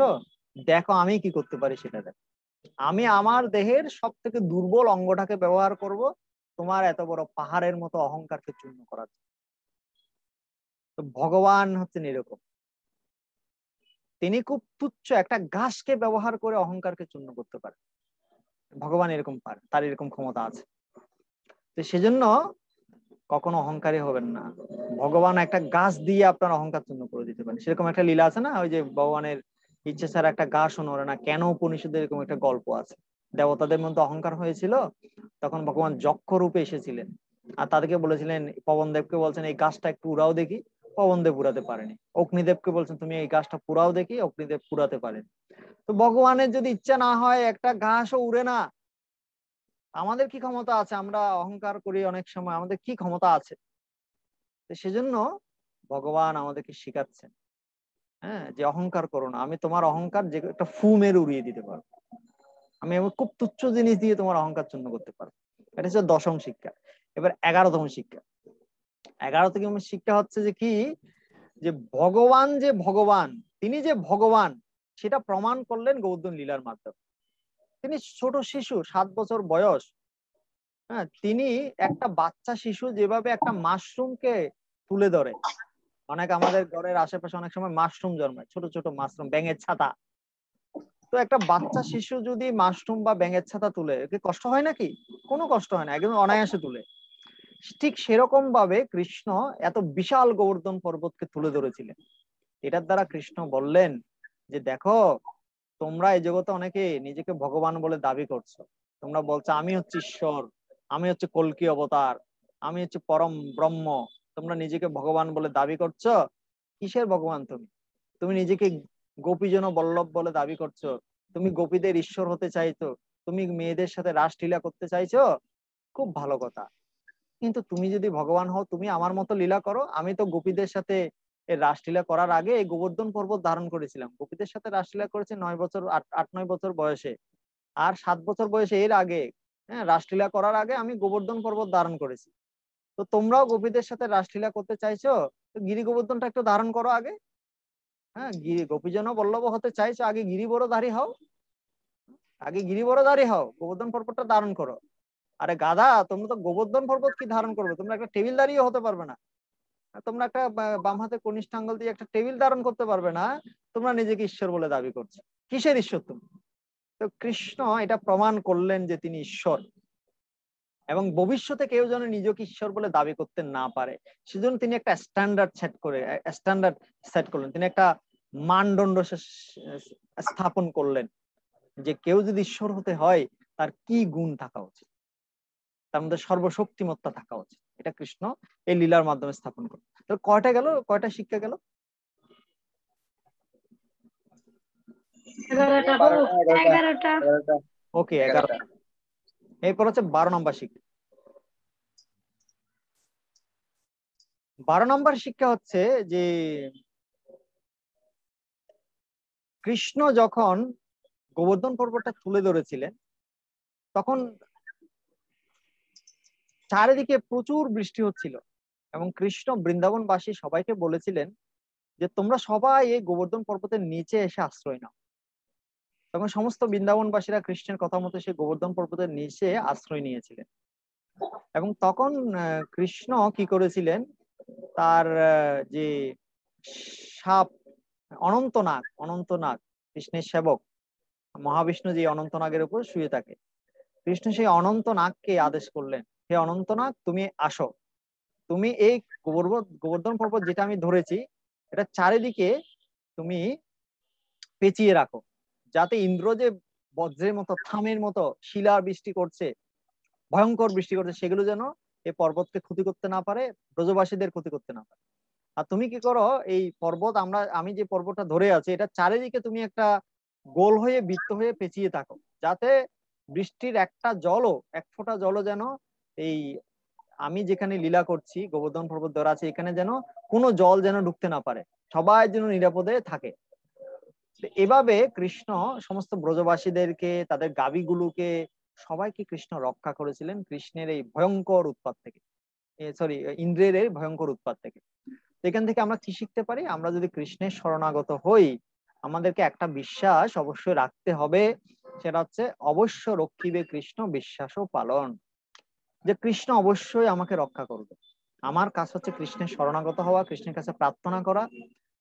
দেখো আমি কি করতে পারি সেটা দেখ। আমি আমার দেহের সব থেকে দুর্বল অঙ্গটাকে ব্যবহার করব তোমার এত বড় পাহাড়ের মতো অহংকারকে চূর্ণ করার তো ভগবান হচ্ছেন এরকম। তিনি খুব তুচ্ছ একটা গাছকে ব্যবহার করে অহংকারকে চূর্ণ করতে পারে ভগবান এরকম পারে তার এরকম ক্ষমতা আছে। তো সেজন্য কখনো অহংকারী হবেন না। ভগবান একটা গাছ দিয়ে আপনার অহংকার চূর্ণ করে দিতে পারেন। সেরকম একটা লীলা আছে না? ওই যে ভগবানের ইচ্ছে ছাড়া একটা গাছ নড়ে না কেন উপনিষদের এরকম একটা গল্প আছে? দেবতাদের মধ্যে অহংকার হয়েছিল, তখন ভগবান যক্ষ রূপে এসেছিলেন। আর তাদেরকে বলেছিলেন পবনদেবকে বলছেন, এই গাছটা একটু উড়াও দেখি। পবনদেব উড়াতে পারেনি। অগ্নিদেবকে বলছেন, তুমি এই গাছটা পুরাও দেখি। অগ্নিদেব পুরাতে পারেন। তো ভগবানের যদি ইচ্ছা না হয়, একটা ঘাসও উড়ে না আমাদের কি ক্ষমতা আছে? আমরা অহংকার করি অনেক সময়, আমাদের কি ক্ষমতা আছে? সেজন্য ভগবান আমাদেরকে শিখাচ্ছেন হ্যাঁ যে অহংকার করো না। আমি তোমার অহংকার যে একটা ফু মেরে উড়িয়ে দিতে পারব। আমি এমন খুব তুচ্ছ জিনিস দিয়ে তোমার অহংকার চূর্ণ করতে পারব। এটা হচ্ছে দশম শিক্ষা। এবার এগারোতম শিক্ষা। এগারোতম শিক্ষা হচ্ছে যে কি? যে ভগবান যে ভগবান, তিনি যে ভগবান, সেটা প্রমাণ করলেন গৌতম লীলার মাধ্যমে। তিনি ছোট শিশু, সাত বছর বয়স। হ্যাঁ তিনি একটা বাচ্চা শিশু যেভাবে একটা মাশরুমকে তুলে ধরে। অনেক আমাদের ঘরের আশেপাশে অনেক সময় মাশরুম জন্মায়, ছোট ছোট মাশরুম, ব্যাঙের ছাতা। তো একটা বাচ্চা শিশু যদি মাশরুম বা ব্যাঙের ছাতা তুলে কষ্ট হয় নাকি? কোনো কষ্ট হয় না, একদম অনায়াসে তুলে। ঠিক সেরকম ভাবে কৃষ্ণ এত বিশাল গোবর্ধন পর্বতকে তুলে ধরেছিলেন। এটার দ্বারা কৃষ্ণ বললেন যে, দেখো তোমরা এই জগতে অনেকে নিজেকে ভগবান বলে দাবি করছ। তোমরা বলছো, আমি হচ্ছে ঈশ্বর, আমি হচ্ছে কলকি অবতার, আমি হচ্ছে পরম ব্রহ্ম। তোমরা নিজেকে ভগবান বলে দাবি করছ? কিসের ভগবান তুমি? তুমি নিজেকে গোপীজন বল্লভ বলে দাবি করছ? তুমি গোপীদের ঈশ্বর হতে চাইছো? তুমি মেয়েদের সাথে রাসলীলা করতে চাইছো? খুব ভালো কথা। কিন্তু তুমি যদি ভগবান হও, তুমি আমার মতো লীলা করো, আমি তো গোপীদের সাথে এই রাসলীলা করার আগে এই গোবর্ধন পর্বত ধারণ করেছিলাম। গোপীদের সাথে রাসলীলা করেছে নয় বছর, আট নয় বছর বয়সে। আর সাত বছর বয়সে এর আগে হ্যাঁ রাসলীলা করার আগে আমি গোবর্ধন পর্বত ধারণ করেছি। তো তোমরাও গোপীদের সাথে রাসলীলা করতে চাইছো? তো গিরি গোবর্ধনটা একটু ধারণ করো আগে। হ্যাঁ গিরি গোপীজন বল্লভ হতে চাইছো, আগে গিরি বড় ধারী হও। আগে গিরি বড় ধারী হও, গোবর্ধন পর্বতটা ধারণ করো। আরে গাধা, তোমরা তো গোবর্ধন পর্বত কি ধারণ করবে? তোমরা একটা টেবিল দাঁড়িয়ে হতে পারবে না। তোমরা একটা বাম হাতে কনিষ্ঠাঙ্গল দিয়ে একটা টেবিল ধারণ করতে পারবে না, তোমরা নিজেকে ঈশ্বর বলে দাবি করছ। কিসের ঈশ্বর তুমি? তো কৃষ্ণ এটা প্রমাণ করলেন যে তিনি ঈশ্বর। এবং ভবিষ্যতে কেউ যেন নিজেকে ঈশ্বর বলে দাবি করতে না পারে, সেজন্য তিনি একটা স্ট্যান্ডার্ড সেট করে স্ট্যান্ডার্ড সেট করলেন। তিনি একটা মানদণ্ড স্থাপন করলেন যে কেউ যদি ঈশ্বর হতে হয়, তার কি গুণ থাকা উচিত? তার মধ্যে সর্বশক্তিমত্তা থাকা উচিত। এটা কৃষ্ণ এই লীলার মাধ্যমে স্থাপন করে তো কয়টা গেল? কয়টা শিক্ষা গেল? ওকে এগারোটা। এরপর হচ্ছে বারো নম্বর শিক্ষা। বারো নম্বর শিক্ষা হচ্ছে যে কৃষ্ণ যখন গোবর্ধন পর্বটা তুলে ধরেছিলেন তখন চারিদিকে প্রচুর বৃষ্টি হচ্ছিল এবং কৃষ্ণ বৃন্দাবনবাসী সবাইকে বলেছিলেন যে, তোমরা সবাই এই গোবর্ধন পর্বতের নিচে এসে আশ্রয় নাও। তখন সমস্ত বৃন্দাবনবাসীরা কৃষ্ণের কথা মতো সেই গোবর্ধন পর্বতের নিচে আশ্রয় নিয়েছিলেন। এবং তখন কৃষ্ণ কি করেছিলেন? তার যে সাপ, অনন্তনাগ অনন্তনাগ, কৃষ্ণের সেবক, মহাবিষ্ণু যে অনন্তনাগের উপর শুয়ে থাকে, কৃষ্ণ সেই অনন্তনাগকে আদেশ করলেন হে অনন্তনাথ তুমি আসো। তুমি এই গোবর্ধন পর্বত যেটা আমি ধরেছি, এটা চারিদিকে তুমি পেঁচিয়ে রাখো। যাতে ইন্দ্র যে বজ্রের মতো, থামের মতো শিলার বৃষ্টি করছে, ভয়ঙ্কর বৃষ্টি করছে, সেগুলো যেন এই পর্বতকে ক্ষতি করতে না পারে, ব্রজবাসীদের ক্ষতি করতে না পারে। আর তুমি কি করো, এই পর্বত আমরা, আমি যে পর্বতটা ধরে আছি, এটা চারিদিকে তুমি একটা গোল হয়ে, বৃত্ত হয়ে পেঁচিয়ে থাকো। যাতে বৃষ্টির একটা জলও, এক ফোঁটা জলও যেন এই আমি যেখানে লীলা করছি, গোবর্ধন পর্বত ধরা আছে, এখানে যেন কোনো জল যেন ঢুকতে না পারে, সবাই যেন নিরাপদে থাকে। এভাবে কৃষ্ণ সমস্ত ব্রজবাসীদেরকে, তাদের গাবিগুলোকে সবাইকে কৃষ্ণ রক্ষা করেছিলেন কৃষ্ণের এই ভয়ঙ্কর উৎপাত থেকে। সরি ইন্দ্রের এই ভয়ঙ্কর উৎপাত থেকে। এখান থেকে আমরা কি শিখতে পারি? আমরা যদি কৃষ্ণের শরণাগত হই, আমাদেরকে একটা বিশ্বাস অবশ্যই রাখতে হবে, সেটা হচ্ছে অবশ্য রক্ষিবে কৃষ্ণ বিশ্বাস ও পালন। যে কৃষ্ণ অবশ্যই আমাকে রক্ষা করবে। আমার কাজ হচ্ছে কৃষ্ণের শরণাগত হওয়া, কৃষ্ণের কাছে প্রার্থনা করা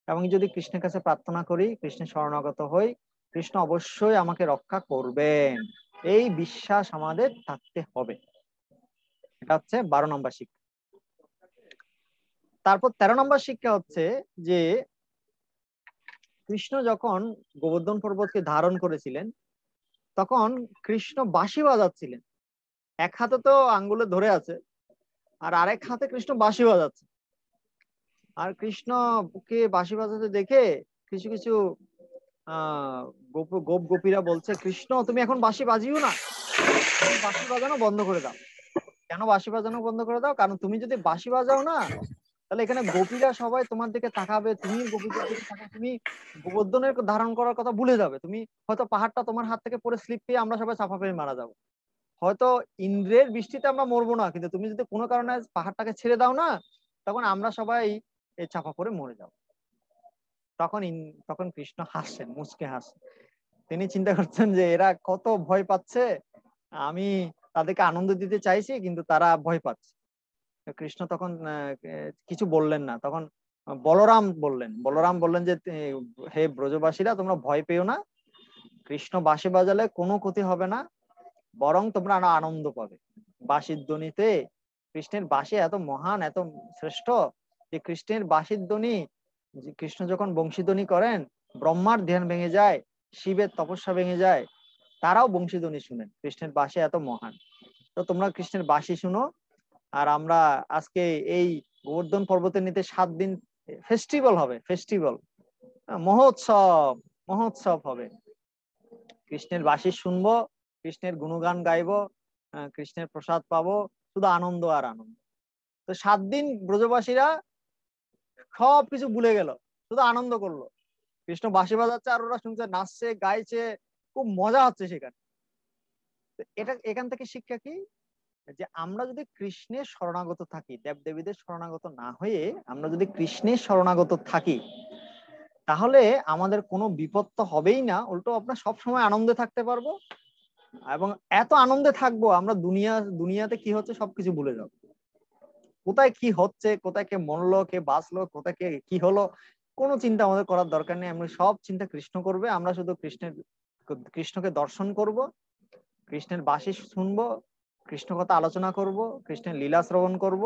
এবং যদি কৃষ্ণের কাছে প্রার্থনা করি, কৃষ্ণের শরণাগত হই, কৃষ্ণ অবশ্যই আমাকে রক্ষা করবেন এই বিশ্বাস আমাদের থাকতে হবে। এটা হচ্ছে বারো নম্বর শিক্ষা। তারপর তেরো নম্বর শিক্ষা হচ্ছে যে, কৃষ্ণ যখন গোবর্ধন পর্বতকে ধারণ করেছিলেন, তখন কৃষ্ণ বাঁশি বাজাচ্ছিলেন। এক হাতে তো আঙ্গুলে ধরে আছে, আর আরেক হাতে কৃষ্ণ বাঁশি বাজাচ্ছে। আর কৃষ্ণ কে বাঁশি বাজাতে দেখে কিছু কিছু গোপ গোপ গোপীরা বলছে, কৃষ্ণ, তুমি এখন বাঁশি বাজিও না। বাঁশি বাজানো বন্ধ করে দাও। কেন বাঁশি বাজানো বন্ধ করে দাও? কারণ তুমি যদি বাঁশি বাজাও না, তাহলে এখানে গোপীরা সবাই তোমার দিকে তাকাবে, তুমি গোপীদের দিকে তাকাবে, তুমি গোবর্ধনের ধারণ করার কথা ভুলে যাবে। তুমি হয়তো পাহাড়টা তোমার হাত থেকে পরে স্লিপ পেয়ে আমরা সবাই চাপা পেয়ে মারা যাব। হয়তো ইন্দ্রের বৃষ্টিতে আমরা মরবো না, কিন্তু তুমি যদি কোনো কারণে পাহাড়টাকে ছেড়ে দাও না, তখন আমরা সবাই চাপা পরে মরে যাব। তখন তখন কৃষ্ণ হাসছেন, মুচকে হাসছেন। তিনি চিন্তা করছেন যে এরা কত ভয় পাচ্ছে, আমি তাদেরকে আনন্দ দিতে চাইছি, কিন্তু তারা ভয় পাচ্ছে। কৃষ্ণ তখন কিছু বললেন না। তখন বলরাম বললেন বলরাম বললেন যে হে ব্রজবাসীরা, তোমরা ভয় পেও না। কৃষ্ণ বাঁশি বাজালে কোনো ক্ষতি হবে না। বরং তোমরা আরও আনন্দ পাবে। বাঁশির ধ্বনিতে কৃষ্ণের বাঁশি এত মহান, এত শ্রেষ্ঠ যে কৃষ্ণের বাঁশির ধ্বনি কৃষ্ণ যখন বংশীধ্বনি করেন, ব্রহ্মার ধ্যান ভেঙে যায়, শিবের তপস্যা ভেঙে যায়, তারাও বংশীধ্বনি শুনেন, কৃষ্ণের বাসে এত মহান। তো তোমরা কৃষ্ণের বাসি শুনো, আর আমরা আজকে এই গোবর্ধন পর্বতের নিতে সাত দিন ফেস্টিভ্যাল হবে ফেস্টিভ্যাল মহোৎসব মহোৎসব হবে। কৃষ্ণের বাসি শুনব কৃষ্ণের গুণগান গাইবো কৃষ্ণের প্রসাদ পাবো, শুধু আনন্দ আর আনন্দ। তো সাত দিন ব্রজবাসীরা সব কিছু ভুলে গেল, শুধু আনন্দ করল। কৃষ্ণ বাঁশি বাজাচ্ছে আর ওরা শুনছে, নাচছে, গাইছে, খুব মজা হচ্ছে সেখানে। এটা, এখান থেকে শিক্ষা কি? যে আমরা যদি কৃষ্ণের শরণাগত থাকি দেব দেবীদের শরণাগত না হয়ে আমরা যদি কৃষ্ণের শরণাগত থাকি, তাহলে আমাদের কোনো বিপদ তো হবেই না। উল্টো আপনার সবসময় আনন্দে থাকতে পারব। এবং এত আনন্দে থাকব, আমরা দুনিয়া, দুনিয়াতে কি হচ্ছে সবকিছু ভুলে যাব। কোথায় কি হচ্ছে, কোথায় কে মরলো, কে বাঁচলো, কোথায় কে কি হলো, কোনো চিন্তা আমাদের করার দরকার নেই। আমরা সব চিন্তা কৃষ্ণ করবে, আমরা শুধু কৃষ্ণের, কৃষ্ণকে দর্শন করব, কৃষ্ণের বাসি শুনব কৃষ্ণ কথা আলোচনা করব, কৃষ্ণের লীলা শ্রবণ করব,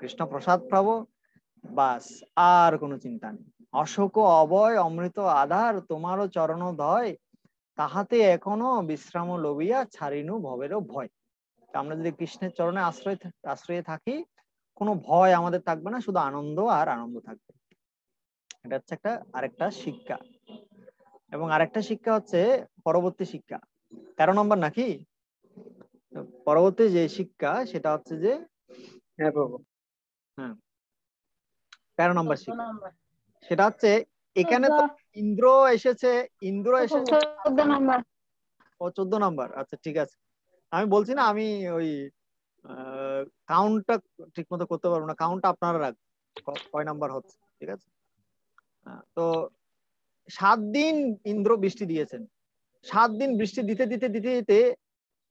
কৃষ্ণ প্রসাদ পাবো, বাস, আর কোনো চিন্তা নেই। অশোক অবয়, অমৃত আধার, তোমারও চরণ দয় তাহাতে এখনও বিশ্রাম লবিয়া ছাড়িনু ভবেরও ভয়। আমরা যদি কৃষ্ণের চরণে আশ্রয় আশ্রয়ে থাকি কোনো ভয় আমাদের থাকবে না শুধু আনন্দ আর আনন্দ থাকবে। এটা হচ্ছে একটা আরেকটা শিক্ষা। এবং আরেকটা শিক্ষা হচ্ছে পরবর্তী শিক্ষা। তেরো নম্বর নাকি? পরবর্তী যে শিক্ষা সেটা হচ্ছে যে হ্যাঁ হ্যাঁ। তেরো নম্বর শিক্ষা। সেটা হচ্ছে এখানে তো ইন্দ্র এসেছে ইন্দ্র এসেছে। ও চোদ্দ নম্বর আচ্ছা ঠিক আছে। আমি বলছি না আমি ওই কাউন্টটা ঠিক মতো করতে পারব না কাউন্টটা আপনারা রাখবেন কয় নাম্বার হচ্ছে ঠিক আছে? তো সাত দিন ইন্দ্র বৃষ্টি দিয়েছেন। সাত দিন বৃষ্টি দিতে দিতে দিতে দিতে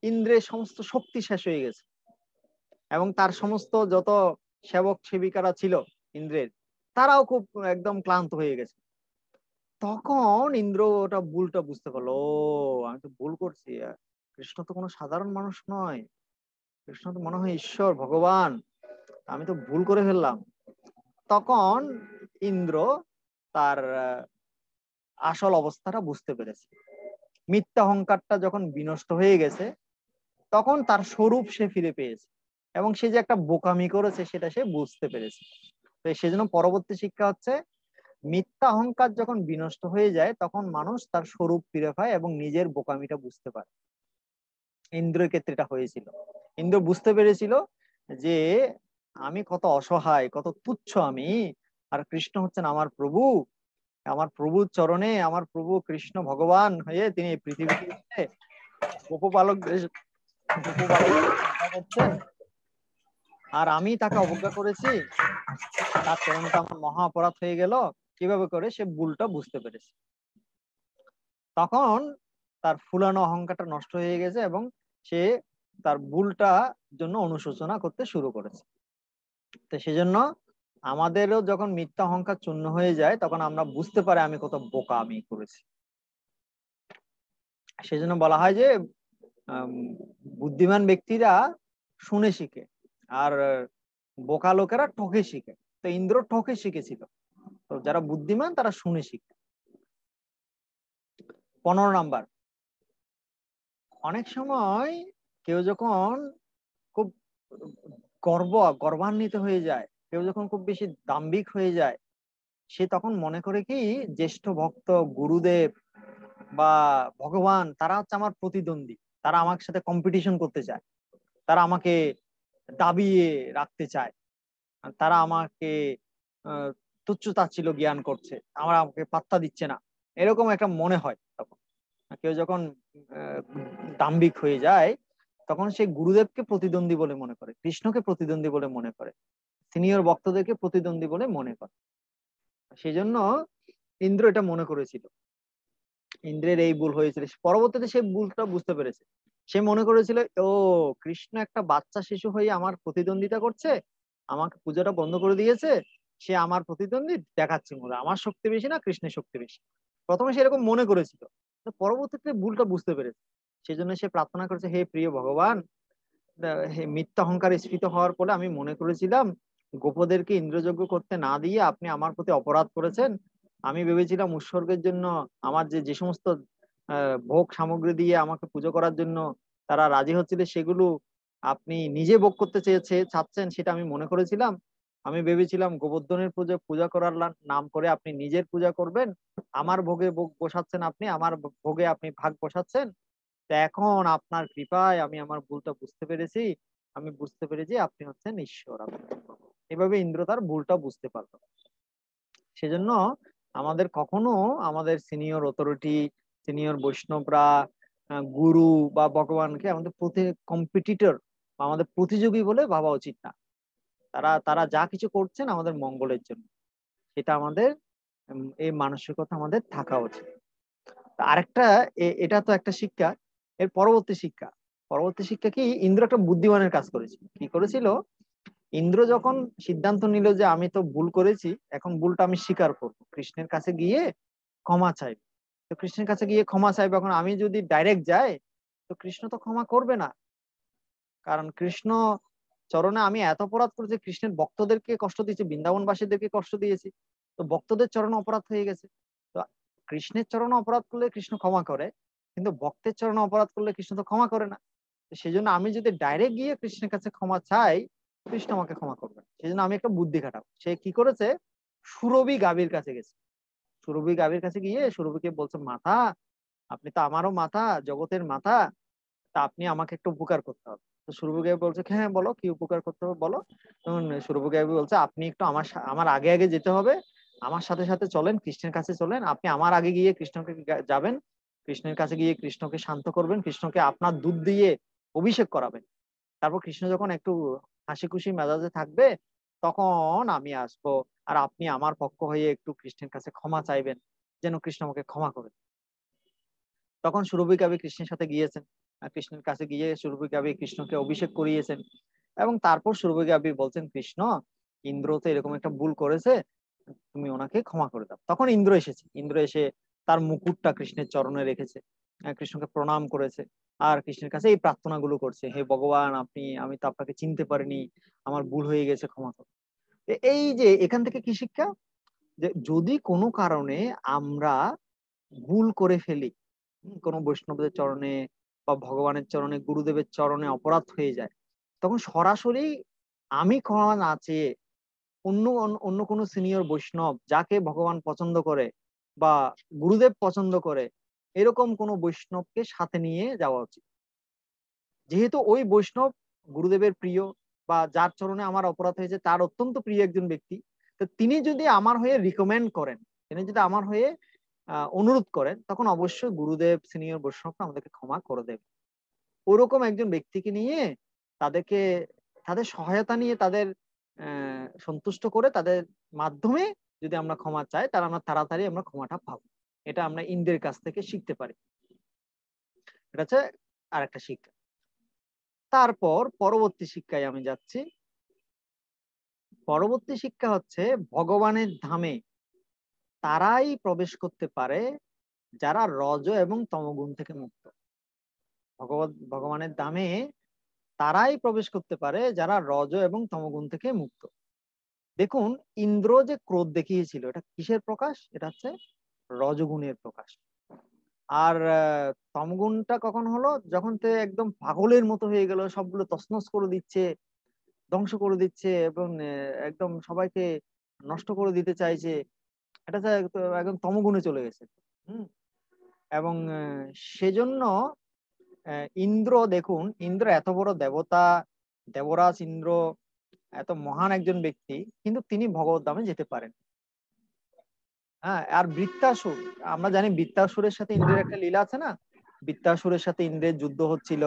ইন্দ্রের সমস্ত শক্তি শেষ হয়ে গেছে। এবং তার সমস্ত যত সেবক সেবিকারা ছিল ইন্দ্রের তারাও খুব একদম ক্লান্ত হয়ে গেছে। তখন ইন্দ্র ওটা ভুলটা বুঝতে পারল আমি তো ভুল করছি কৃষ্ণ তো কোনো সাধারণ মানুষ নয়। কৃষ্ণ তো মনে হয় ঈশ্বর, ভগবান। আমি তো ভুল করে ফেললাম। তখন ইন্দ্র তার আসল অবস্থাটা বুঝতে পেরেছে। মিথ্যা অহংকারটা যখন বিনষ্ট হয়ে গেছে, তখন তার স্বরূপ সে ফিরে পেয়েছে এবং সে যে একটা বোকামি করেছে, সেটা সে বুঝতে পেরেছে। তো সেজন্য পরবর্তী শিক্ষা হচ্ছে মিথ্যা অহংকার যখন বিনষ্ট হয়ে যায়, তখন মানুষ তার স্বরূপ ফিরে পায় এবং নিজের বোকামিটা বুঝতে পারে। ইন্দ্রের ক্ষেত্রে এটা হয়েছিল। ইন্দ্র বুঝতে পেরেছিল যে আমি কত অসহায়, কত তুচ্ছ আমি, আর কৃষ্ণ হচ্ছেন আমার প্রভু। আমার প্রভুর চরণে, আমার প্রভু কৃষ্ণ ভগবান হয়ে তিনি পৃথিবীতে গোপপালক করছেন। আর আমি তাকে অবজ্ঞা করেছি। তার চরণটা আমার মহা অপরাধ হয়ে গেল। কীভাবে করে সে ভুলটা বুঝতে পেরেছে। তখন তার ফুলানো অহংকারটা নষ্ট হয়ে গেছে এবং সে তার ভুলটা জন্য অনুশোচনা করতে শুরু করেছে। তো সেজন্য আমাদেরও যখন মিথ্যা অহংকার চূর্ণ হয়ে যায়, তখন আমরা বুঝতে পারি আমি কত বোকা আমি করেছি। সেজন্য বলা হয় যে বুদ্ধিমান ব্যক্তিরা শুনে শিখে, আর বোকা লোকেরা ঠকে শিখে। তো ইন্দ্র ঠকে শিখেছিল। তো যারা বুদ্ধিমান, তারা শুনে শিখে। পনেরো নাম্বার। অনেক সময় কেউ যখন খুব গর্ব, গর্বান্বিত হয়ে যায়, কেউ যখন খুব বেশি দাম্বিক হয়ে যায়, সে তখন মনে করে কি, জ্যেষ্ঠ ভক্ত, গুরুদেব বা ভগবান, তারা হচ্ছে আমার প্রতিদ্বন্দ্বী। তারা আমার সাথে কম্পিটিশন করতে চায়। তারা আমাকে দাবিয়ে রাখতে চায়। তারা আমাকে তুচ্ছ তাচ্ছিল জ্ঞান করছে। আমার আমাকে পাত্তা দিচ্ছে না। এরকম একটা মনে হয় তখন। কেউ যখন দাম্বিক হয়ে যায়, তখন সে গুরুদেবকে প্রতিদ্বন্দ্বী বলে মনে করে, কৃষ্ণকে প্রতিদ্বন্দ্বী বলে মনে করে, সিনিয়র ভক্তদেরকে প্রতিদ্বন্দ্বী বলে মনে করে। সেই জন্য ইন্দ্র এটা মনে করেছিল। ইন্দ্রের এই ভুল হয়েছিল। পরবর্তীতে সে ভুলটা বুঝতে পেরেছে। সে মনে করেছিল, ও, কৃষ্ণ একটা বাচ্চা শিশু হয়ে আমার প্রতিদ্বন্দ্বিতা করছে, আমাকে পূজাটা বন্ধ করে দিয়েছে সে আমার প্রতিদ্বন্দ্বী দেখাচ্ছে মনে আমার শক্তি বেশি না, কৃষ্ণের শক্তি বেশি। প্রথমে সে এরকম মনে করেছিল। পরবর্তীতে ভুলটা বুঝতে পেরেছে। সেই জন্য সে প্রার্থনা করেছে, হে প্রিয় ভগবান মিথ্যা অহংকার স্ফীত হওয়ার ফলে আমি মনে করেছিলাম, গোপদেরকে ইন্দ্রযজ্ঞ করতে না দিয়ে আপনি আমার প্রতি অপরাধ করেছেন। আমি ভেবেছিলাম উৎসর্গের জন্য আমার যে যে সমস্ত ভোগ সামগ্রী দিয়ে আমাকে পুজো করার জন্য তারা রাজি হচ্ছিল, সেগুলো আপনি নিজে ভোগ করতে চেয়েছে, চাচ্ছেন, সেটা আমি মনে করেছিলাম। আমি ভেবেছিলাম গোবর্ধনের পুজো, পূজা করার নাম করে আপনি নিজের পূজা করবেন। আমার ভোগে ভোগ বসাচ্ছেন আপনি, আমার ভোগে আপনি ভাগ বসাচ্ছেন। তা এখন আপনার কৃপায় আমি আমার ভুলটা বুঝতে পেরেছি। আমি বুঝতে পেরেছি আপনি হচ্ছেন ঈশ্বর এভাবে ইন্দ্র তার ভুলটা বুঝতে পারত সেজন্য আমাদের কখনো আমাদের সিনিয়র অথরিটি, সিনিয়র বৈষ্ণবরা গুরু বা ভগবানকে আমাদের প্রতি, কম্পিটিটর আমাদের প্রতিযোগী বলে ভাবা উচিত না। তারা তারা যা কিছু করছেন আমাদের মঙ্গলের জন্য। সেটা আমাদের এই মানসিকতা আমাদের থাকা উচিত। আরেকটা এটা তো একটা শিক্ষা, এর পরবর্তী শিক্ষা। পরবর্তী শিক্ষা কি, ইন্দ্র একটা বুদ্ধিমানের কাজ করেছিল। কি করেছিল? ইন্দ্র যখন সিদ্ধান্ত নিল যে আমি তো ভুল করেছি, এখন ভুলটা আমি স্বীকার করব। কৃষ্ণের কাছে গিয়ে ক্ষমা চাইবে। তো কৃষ্ণের কাছে গিয়ে ক্ষমা চাইব, এখন আমি যদি ডাইরেক্ট যাই, তো কৃষ্ণ তো ক্ষমা করবে না। কারণ কৃষ্ণ চরণে আমি এত অপরাধ করেছি, কৃষ্ণের ভক্তদেরকে কষ্ট দিয়েছি, বৃন্দাবনবাসীদেরকে কষ্ট দিয়েছি। তো ভক্তদের চরণে অপরাধ হয়ে গেছে। তো কৃষ্ণের চরণে অপরাধ করলে কৃষ্ণ ক্ষমা করে, কিন্তু ভক্তের চরণে অপরাধ করলে কৃষ্ণ তো ক্ষমা করে না। সেই জন্য আমি যদি ডাইরেক্ট গিয়ে কৃষ্ণের কাছে ক্ষমা চাই, কৃষ্ণ আমাকে ক্ষমা করবে। সেই জন্য আমি একটা বুদ্ধি খাটাবো। সে কি করেছে? সুরভি গাভীর কাছে গেছে। সুরভি গাভীর কাছে গিয়ে সুরভিকে বলছে, মাথা, আপনি তো আমারও মাথা, জগতের মাথা, তা আপনি আমাকে একটু উপকার করতে হবে। সুরভি বলছে হ্যাঁ বলো, কি উপকার করতে হবে, বলো। তখন সুরভি বলছে, আপনি একটু আমার আমার আগে আগে যেতে হবে, আমার সাথে সাথে চলেন, কৃষ্ণের কাছে চলেন, আপনি আমার আগে গিয়ে কৃষ্ণকে যাবেন, কৃষ্ণের কাছে গিয়ে কৃষ্ণকে শান্ত করবেন, কৃষ্ণকে আপনার দুধ দিয়ে অভিষেক করাবেন। তারপর কৃষ্ণ যখন একটু হাসি খুশি মেজাজে থাকবে, তখন আমি আসব আর আপনি আমার পক্ষ হয়ে একটু কৃষ্ণের কাছে ক্ষমা চাইবেন, যেন কৃষ্ণ আমাকে ক্ষমা করে তখন সুরভি কাবি কৃষ্ণের সাথে গিয়েছেন। কৃষ্ণের কাছে গিয়ে সুরভি কৃষ্ণকে অভিষেক করিয়েছেন। এবং তারপর সুরভি বলছেন, কৃষ্ণ, ইন্দ্র তো এরকম একটা ভুল করেছে, তুমি ওনাকে ক্ষমা করে দাও। তখন ইন্দ্র এসেছে। ইন্দ্র এসে তার মুকুটটা কৃষ্ণের চরণে রেখেছে। কৃষ্ণকে প্রণাম করেছে। আর কৃষ্ণের কাছে এই প্রার্থনা গুলো করছে, হে ভগবান, আপনি, আমি তো আপনাকে চিনতে পারিনি, আমার ভুল হয়ে গেছে, ক্ষমা করুন এই যে, এখান থেকে কি শিক্ষা? যে, যদি কোনো কারণে আমরা ভুল করে ফেলি, কোনো বৈষ্ণবদের চরণে বা ভগবানের চরণে, গুরুদেবের চরণে অপরাধ হয়ে যায়, তখন সরাসরি আমি ক্ষমা না চেয়ে অন্য অন্য কোনো সিনিয়র বৈষ্ণব যাকে ভগবান পছন্দ করে বা গুরুদেব পছন্দ করে, এরকম কোন বৈষ্ণবকে সাথে নিয়ে যাওয়া উচিত। যেহেতু ওই বৈষ্ণব গুরুদেবের প্রিয় বা যার চরণে আমার অপরাধ হয়েছে, তার অত্যন্ত প্রিয় একজন ব্যক্তি, তো তিনি যদি আমার হয়ে রিকমেন্ড করেন, তিনি যদি আমার হয়ে অনুরোধ করেন, তখন অবশ্যই গুরুদেব, সিনিয়র বৈষ্ণবরা আমাদেরকে ক্ষমা করে দেবে। ওরকম একজন ব্যক্তিকে নিয়ে তাদেরকে, তাদের সহায়তা নিয়ে তাদের সন্তুষ্ট করে তাদের মাধ্যমে যদি আমরা ক্ষমা চাই, তাহলে আমরা তাড়াতাড়ি আমরা ক্ষমাটা পাবো। এটা আমরা ইন্দ্রের কাছ থেকে শিখতে পারি। এটা হচ্ছে আর একটা শিক্ষা। তারপর পরবর্তী শিক্ষায় আমি যাচ্ছি। পরবর্তী শিক্ষা হচ্ছে ভগবানের ধামে তারাই প্রবেশ করতে পারে যারা রজ এবং তমগুণ থেকে মুক্ত। ভগবত, ভগবানের দামে তারাই প্রবেশ করতে পারে যারা রজ এবং তমগুণ থেকে মুক্ত। দেখুন, ইন্দ্র যে ক্রোধ দেখিয়েছিল, এটা কিসের প্রকাশ? এটা হচ্ছে রজগুণের প্রকাশ। আর তমগুণটা কখন হলো? যখন তে একদম পাগলের মতো হয়ে গেল, সবগুলো তসনস করে দিচ্ছে, ধ্বংস করে দিচ্ছে এবং একদম সবাইকে নষ্ট করে দিতে চাইছে এটা একদম তমগুণে চলে গেছে। হম? এবং সেজন্য ইন্দ্র দেখুন, ইন্দ্র এত বড় দেবতা, দেবরাজ ইন্দ্র, এত মহান একজন ব্যক্তি, কিন্তু তিনি ভগবত ধামে যেতে পারেন। হ্যাঁ আর বৃত্তাসুর, আমরা জানি বৃত্তাসুরের সাথে ইন্দ্রের একটা লীলা আছে না? বৃত্তাসুরের সাথে ইন্দ্রের যুদ্ধ হচ্ছিল,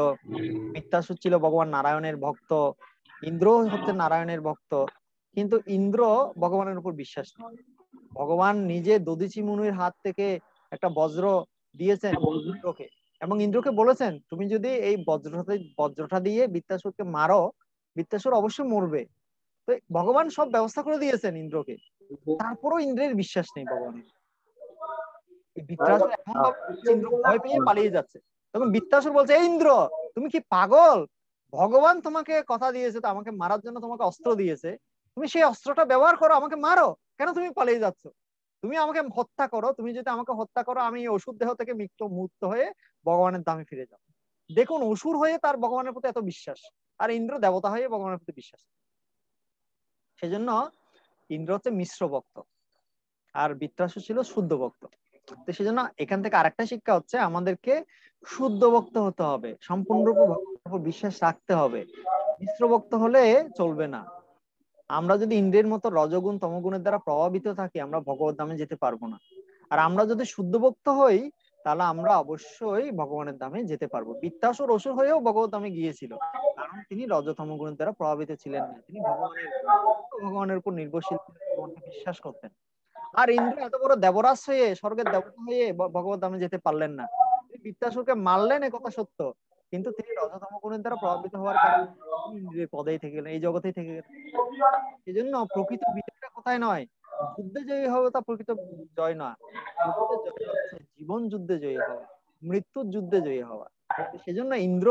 বৃত্তাসুর ছিল ভগবান নারায়ণের ভক্ত ইন্দ্র হচ্ছে নারায়ণের ভক্ত, কিন্তু ইন্দ্র ভগবানের উপর বিশ্বাস নেই। ভগবান নিজে দদিচি মুনির হাত থেকে একটা বজ্র দিয়েছেন ইন্দ্রকে। এবং ইন্দ্রকে বলেছেন তুমি যদি এই বজ্রটা বজ্রটা দিয়ে বৃত্তাসুরকে মারো বৃত্তাসুর অবশ্যই মরবে। তো ভগবান সব ব্যবস্থা করে দিয়েছেন ইন্দ্রকে। তারপরও ইন্দ্রের বিশ্বাস নেই ভগবানের। বৃত্তাসুর এমন ইন্দ্র ভয় পেয়ে পালিয়ে যাচ্ছে। তখন বৃত্তাসুর বলছে এই ইন্দ্র তুমি কি পাগল? ভগবান তোমাকে কথা দিয়েছে তো আমাকে মারার জন্য তোমাকে অস্ত্র দিয়েছে। তুমি সেই অস্ত্রটা ব্যবহার করো আমাকে মারো। কেন তুমি পালিয়ে যাচ্ছ? তুমি আমাকে হত্যা করো, তুমি যদি আমাকে হত্যা করো, আমি এই ওষুধ দেহ থেকে মৃত্যু, মুক্ত হয়ে ভগবানের দামে ফিরে যাব। দেখুন, অসুর হয়ে তার ভগবানের প্রতি এত বিশ্বাস, আর ইন্দ্র দেবতা হয়ে ভগবানের প্রতি বিশ্বাস। সেজন্য ইন্দ্র হচ্ছে মিশ্র ভক্ত, আর বৃত্রাসু ছিল শুদ্ধ ভক্ত। তো সেজন্য এখান থেকে আরেকটা শিক্ষা হচ্ছে, আমাদেরকে শুদ্ধ ভক্ত হতে হবে, সম্পূর্ণরূপে বিশ্বাস রাখতে হবে। মিশ্র ভক্ত হলে চলবে না। আমরা যদি ইন্দ্রের মতো রজগুণ তমগুণের দ্বারা প্রভাবিত থাকি, আমরা ভগবত দামে যেতে পারব না। আর আমরা যদি শুদ্ধ ভক্ত হই, তাহলে আমরা অবশ্যই ভগবানের দামে যেতে পারব। বিত্তাসুর অসুর হয়েও ভগবত দামে গিয়েছিল। কারণ তিনি রজতম গুণের দ্বারা প্রভাবিত ছিলেন না। তিনি ভগবানের ভগবানের উপর নির্ভরশীল বিশ্বাস করতেন। আর ইন্দ্র এত বড় দেবরাজ হয়ে, স্বর্গের দেবতা হয়ে ভগবত দামে যেতে পারলেন না। বিত্তাসুরকে মারলেন কথা সত্য। কিন্তু তিনি রজতম গুণের দ্বারা প্রভাবিত হওয়ার কারণে ইন্দ্রের পদেই থেকে গেলেন এই জগতেই থেকে গেলেন। এই জন্য প্রকৃত বিজয়টা কোথায় নয়? যুদ্ধে জয়ী হবে তা প্রকৃত জয় না জীবন যুদ্ধে জয়ী হওয়া মৃত্যুর যুদ্ধে জয়ী হওয়া। সেজন্য ইন্দ্র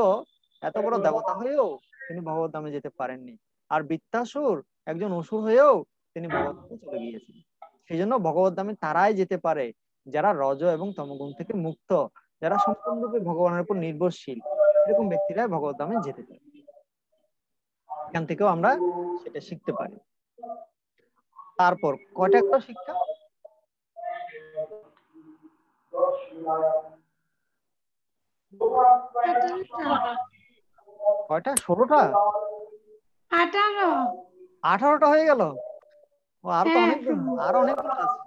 এত বড় দেবতা হয়েও তিনি ভগবত ধামে যেতে পারেননি। আর বৃত্তাসুর একজন অসুর হয়েও তিনি ভগবত চলে গিয়েছেন সেই জন্য ভগবত ধামে তারাই যেতে পারে যারা রজ এবং তমগুণ থেকে মুক্ত যারা সম্পূর্ণরূপে ভগবানের উপর নির্ভরশীল। এরকম ব্যক্তিরাই ভগবত ধামে যেতে পারে। এখান থেকেও আমরা সেটা শিখতে পারি। তারপর কয়টা একটা শিক্ষা? কয়টা? ষোলোটা? আঠারো। আঠারোটা হয়ে গেল? ও আরও তো অনেক আরও অনেকগুলো আছে।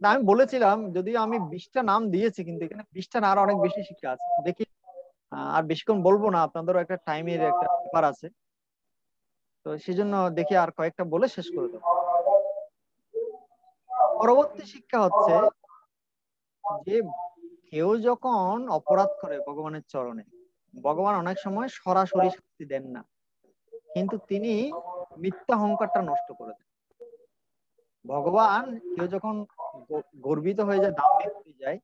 আমি বলেছিলাম যদি আমি বিশটা নাম দিয়েছি কিন্তু এখানে বিশটা না আরও অনেক বেশি শিক্ষা আছে। দেখি। আর বেশিক্ষণ বলব না, আপনাদেরও একটা টাইমের একটা ব্যাপার আছে। তো সেজন্য দেখি আর কয়েকটা বলে শেষ করে দেবো। পরবর্তী শিক্ষা হচ্ছে যে কেউ যখন অপরাধ করে ভগবানের চরণে, ভগবান অনেক সময় সরাসরি শাস্তি দেন না, কিন্তু তিনি মিথ্যা অহংকারটা নষ্ট করে দেন। ভগবান কেউ যখন গর্বিত হয়ে যায়, দাম্ভিক হয়ে যায়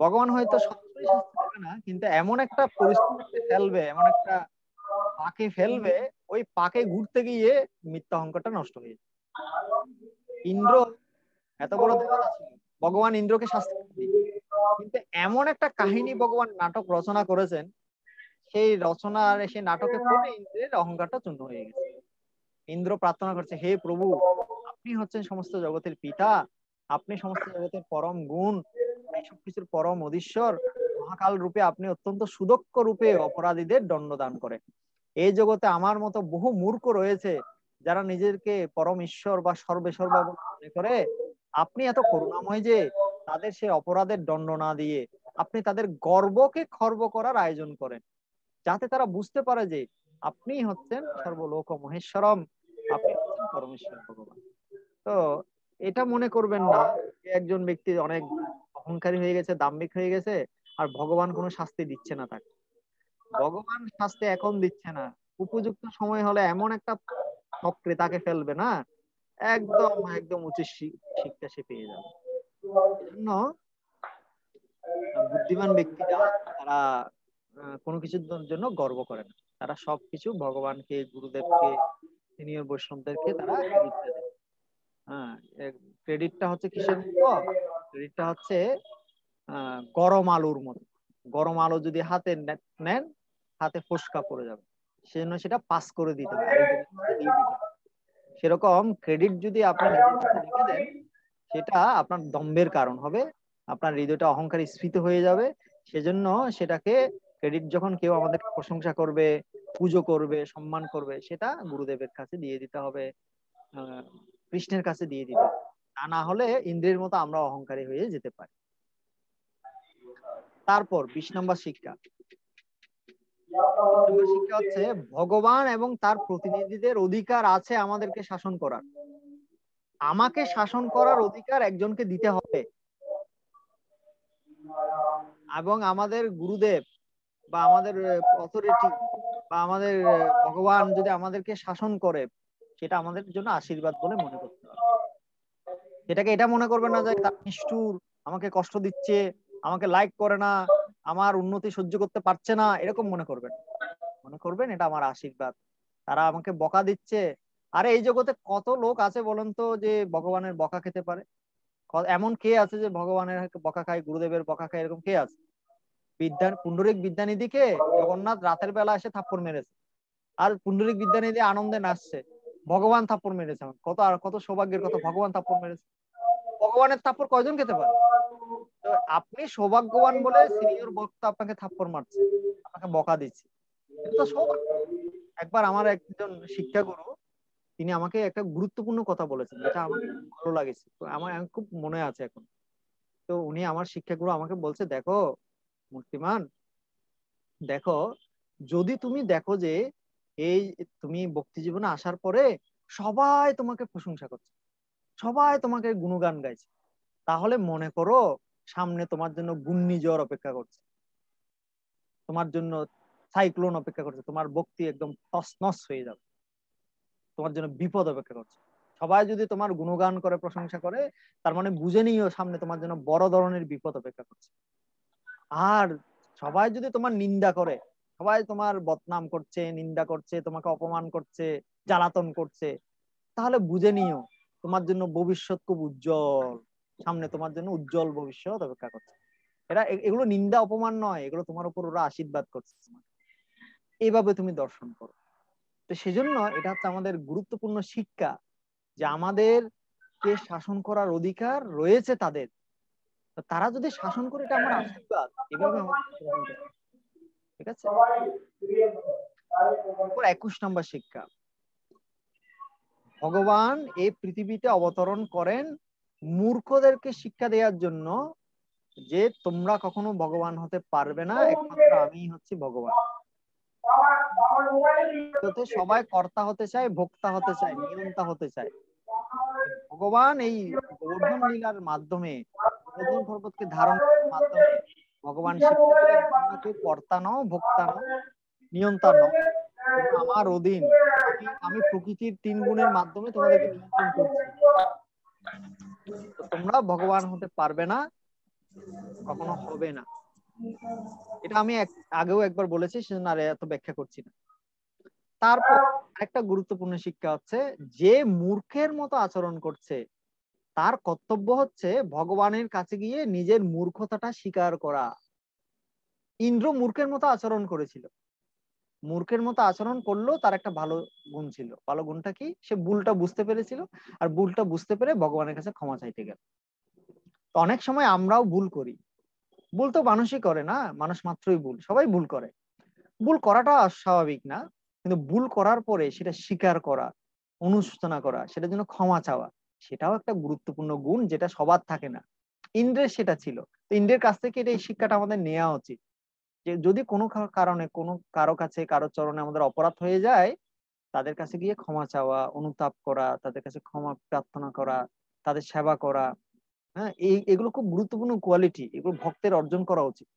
ভগবান হয়তো সরাসরি শাস্তি দেবে না কিন্তু এমন একটা পরিস্থিতিতে ফেলবে এমন একটা পাকে ফেলবে ওই পাকে ঘুরতে গিয়ে মিথ্যা অহংকারটা নষ্ট হয়ে যায় ইন্দ্র এত বড় দেবতা ছিল ভগবান ইন্দ্রকে শাস্তি কিন্তু এমন একটা কাহিনী ভগবান নাটক রচনা করেছেন সেই রচনার সেই নাটকে পড়ে ইন্দ্রের অহংকারটা চূর্ণ হয়ে গেছে। ইন্দ্র প্রার্থনা করছে হে প্রভু আপনি হচ্ছেন সমস্ত জগতের পিতা আপনি সমস্ত জগতের পরম গুণ সবকিছুর পরম অধীশ্বর, মহাকাল রূপে আপনি অত্যন্ত সুদক্ষ রূপে অপরাধীদের দণ্ডদান করেন। এই জগতে আমার মতো বহু মূর্খ রয়েছে যারা নিজেকে পরম ঈশ্বর বা সর্বে সর্বা মনে করে। আপনি এত করুণাময় যে তাদের সে অপরাধের দণ্ড না দিয়ে আপনি তাদের গর্বকে খর্ব করার আয়োজন করেন, যাতে তারা বুঝতে পারে যে আপনি হচ্ছেন সর্বলোক মহেশ্বরম, আপনি হচ্ছেন পরমেশ্বর ভগবান। তো এটা মনে করবেন না একজন ব্যক্তি অনেক অহংকারী হয়ে গেছে, দাম্ভিক হয়ে গেছে, আর ভগবান কোনো শাস্তি দিচ্ছে না তাকে। ভগবান শাস্তি এখন দিচ্ছে না। উপযুক্ত সময় হলে এমন একটা চক্রে তাকে ফেলবে না, একদম একদম উচিত শিক্ষা সে পেয়ে যাবে। বুদ্ধিমান ব্যক্তিরা তারা কোনো কিছুর জন্য গর্ব করে না। তারা সবকিছু ভগবানকে, গুরুদেবকে, সিনিয়র বৈষ্ণবদেরকে তারা ক্রেডিট দেয়। হ্যাঁ ক্রেডিটটা হচ্ছে কিসের ক্রেডিটটা হচ্ছে গরম আলুর মতো। গরম আলু যদি হাতে নেন, হাতে ফোসকা পড়ে যাবে। সেজন্য সেটা পাস করে দিতে হবে। সেরকম ক্রেডিট যদি আপনি রেখে দেন, সেটা আপনার দম্ভের কারণ হবে। আপনার হৃদয়টা অহংকার স্ফীত হয়ে যাবে। সেজন্য সেটাকে ক্রেডিট যখন কেউ আমাদের প্রশংসা করবে, পুজো করবে, সম্মান করবে, সেটা গুরুদেবের কাছে দিয়ে দিতে হবে। কৃষ্ণের কাছে দিয়ে দিতে হবে। তা না হলে ইন্দ্রের মতো আমরা অহংকারী হয়ে যেতে পারি। তারপর বিশ নম্বর শিক্ষা। শিক্ষা হচ্ছে, ভগবান এবং তার প্রতিনিধিদের অধিকার আছে আমাদেরকে শাসন করার। আমাকে শাসন করার অধিকার একজনকে দিতে হবে। এবং আমাদের গুরুদেব বা আমাদের অথরিটি বা আমাদের ভগবান যদি আমাদেরকে শাসন করে, সেটা আমাদের জন্য আশীর্বাদ বলে মনে করতে হবে। সেটাকে এটা মনে করবে না যে তার নিষ্ঠুর আমাকে কষ্ট দিচ্ছে আমাকে লাইক করে না আমার উন্নতি সহ্য করতে পারছে না এরকম মনে করবেন। মনে করবেন? এটা আমার আশীর্বাদ। তারা আমাকে বকা দিচ্ছে। আরে এই জগতে কত লোক আছে বলেন তো যে ভগবানের বকা খেতে পারে? এমন কে আছে যে ভগবানের বকা খায় গুরুদেবের বকা খায় এরকম কে আছে? বিদ্যা পুণ্ডরিক বিদ্যানিধিকে জগন্নাথ রাতের বেলা এসে থাপ্পড় মেরেছে। আর পুণ্ডরিক বিদ্যানিধি আনন্দে নাচছে। ভগবান থাপ্পড় মেরেছে। কত আর কত সৌভাগ্যের কথা ভগবান থাপ্পড় মেরেছে। ভগবানের থাপ্পড় কয়জন খেতে পারে? তো আপনি সৌভাগ্যবান বলে সিনিয়র বক্তা আপনাকে থাপ্পড় মারছে, আপনাকে বকা দিচ্ছে। এটা সৌভাগ্য। একবার আমার একজন শিক্ষাগুরু, তিনি আমাকে একটা গুরুত্বপূর্ণ কথা বলেছেন, যেটা আমাকে ভালো লাগেছে। আমার খুব মনে আছে এখন। তো উনি আমার শিক্ষাগুরু আমাকে বলছে, দেখো মূর্তিমান, দেখো, যদি তুমি দেখো যে এই তুমি ভক্তি জীবনে আসার পরে সবাই তোমাকে প্রশংসা করছে সবাই তোমাকে গুণগান গাইছে। তাহলে মনে করো সামনে তোমার জন্য ঘূর্ণিঝড় অপেক্ষা করছে। তোমার জন্য সাইক্লোন অপেক্ষা করছে। তোমার ভক্তি একদম তসনস হয়ে যাবে। তোমার জন্য বিপদ অপেক্ষা করছে। সবাই যদি তোমার গুণগান করে, প্রশংসা করে, তার মানে বুঝে নিও সামনে তোমার জন্য বড় ধরনের বিপদ অপেক্ষা করছে। আর সবাই যদি তোমার নিন্দা করে, সবাই তোমার বদনাম করছে, নিন্দা করছে, তোমাকে অপমান করছে, জ্বালাতন করছে, তাহলে বুঝে নিও তোমার জন্য ভবিষ্যৎ খুব উজ্জ্বল। সামনে তোমার জন্য উজ্জ্বল ভবিষ্যৎ অপেক্ষা করছে। এরা এগুলো নিন্দা, অপমান নয়, এগুলো তোমার উপর ওরা আশীর্বাদ করছে। এইভাবে তুমি দর্শন করো। তো সেজন্য এটা হচ্ছে আমাদের গুরুত্বপূর্ণ শিক্ষা যে আমাদের কে শাসন করার অধিকার রয়েছে তাদের। তারা যদি শাসন করে, এটা আমার আশীর্বাদ। এভাবে। ঠিক আছে? একুশ নম্বর শিক্ষা। ভগবান এই পৃথিবীতে অবতরণ করেন মূর্খদেরকে শিক্ষা দেওয়ার জন্য যে তোমরা কখনো ভগবান হতে পারবে না, একমাত্র আমি হচ্ছি ভগবান। সবাই কর্তা হতে চায়, ভোক্তা হতে চায়, নিয়ন্তা হতে চায়। ভগবান এই গোবর্ধন লীলার মাধ্যমে গোবর্ধন পর্বতকে ধারণ মাধ্যমে ভগবান শিক্ষা কর্তা নও, ভোক্তা নও, নিয়ন্তা নও। আমার অধীন আমি প্রকৃতির তিন গুণের মাধ্যমে তোমাদেরকে নিয়ন্ত্রণ করছি। তোমরা ভগবান হতে পারবে না, কখনো হবে না। এটা আমি আগেও একবার বলেছি, সেজন্য আর এত ব্যাখ্যা করছি না। তারপর একটা গুরুত্বপূর্ণ শিক্ষা হচ্ছে, যে মূর্খের মতো আচরণ করছে, তার কর্তব্য হচ্ছে ভগবানের কাছে গিয়ে নিজের মূর্খতাটা স্বীকার করা। ইন্দ্র মূর্খের মতো আচরণ করেছিল। মূর্খের মতো আচরণ করলেও তার একটা ভালো গুণ ছিল। ভালো গুণটা কি? সে ভুলটা বুঝতে পেরেছিল আর ভুলটা বুঝতে পেরে ভগবানের কাছে ক্ষমা চাইতে গেল। তো অনেক সময় আমরাও ভুল করি। ভুল তো মানুষই করে না, মানুষ মাত্রই ভুল, সবাই ভুল করে। ভুল করাটা স্বাভাবিক না, কিন্তু ভুল করার পরে সেটা স্বীকার করা, অনুশোচনা করা, সেটার জন্য ক্ষমা চাওয়া, সেটাও একটা গুরুত্বপূর্ণ গুণ যেটা সবার থাকে না। ইন্দ্রের সেটা ছিল। তো ইন্দ্রের কাছ থেকে এটা এই শিক্ষাটা আমাদের নেওয়া উচিত। যে যদি কোনো কারণে, কোনো কারও কাছে, কারও চরণে আমাদের অপরাধ হয়ে যায়, তাদের কাছে গিয়ে ক্ষমা চাওয়া, অনুতাপ করা, তাদের কাছে ক্ষমা প্রার্থনা করা, তাদের সেবা করা হ্যাঁ এই, এগুলো খুব গুরুত্বপূর্ণ কোয়ালিটি এগুলো ভক্তের অর্জন করা উচিত।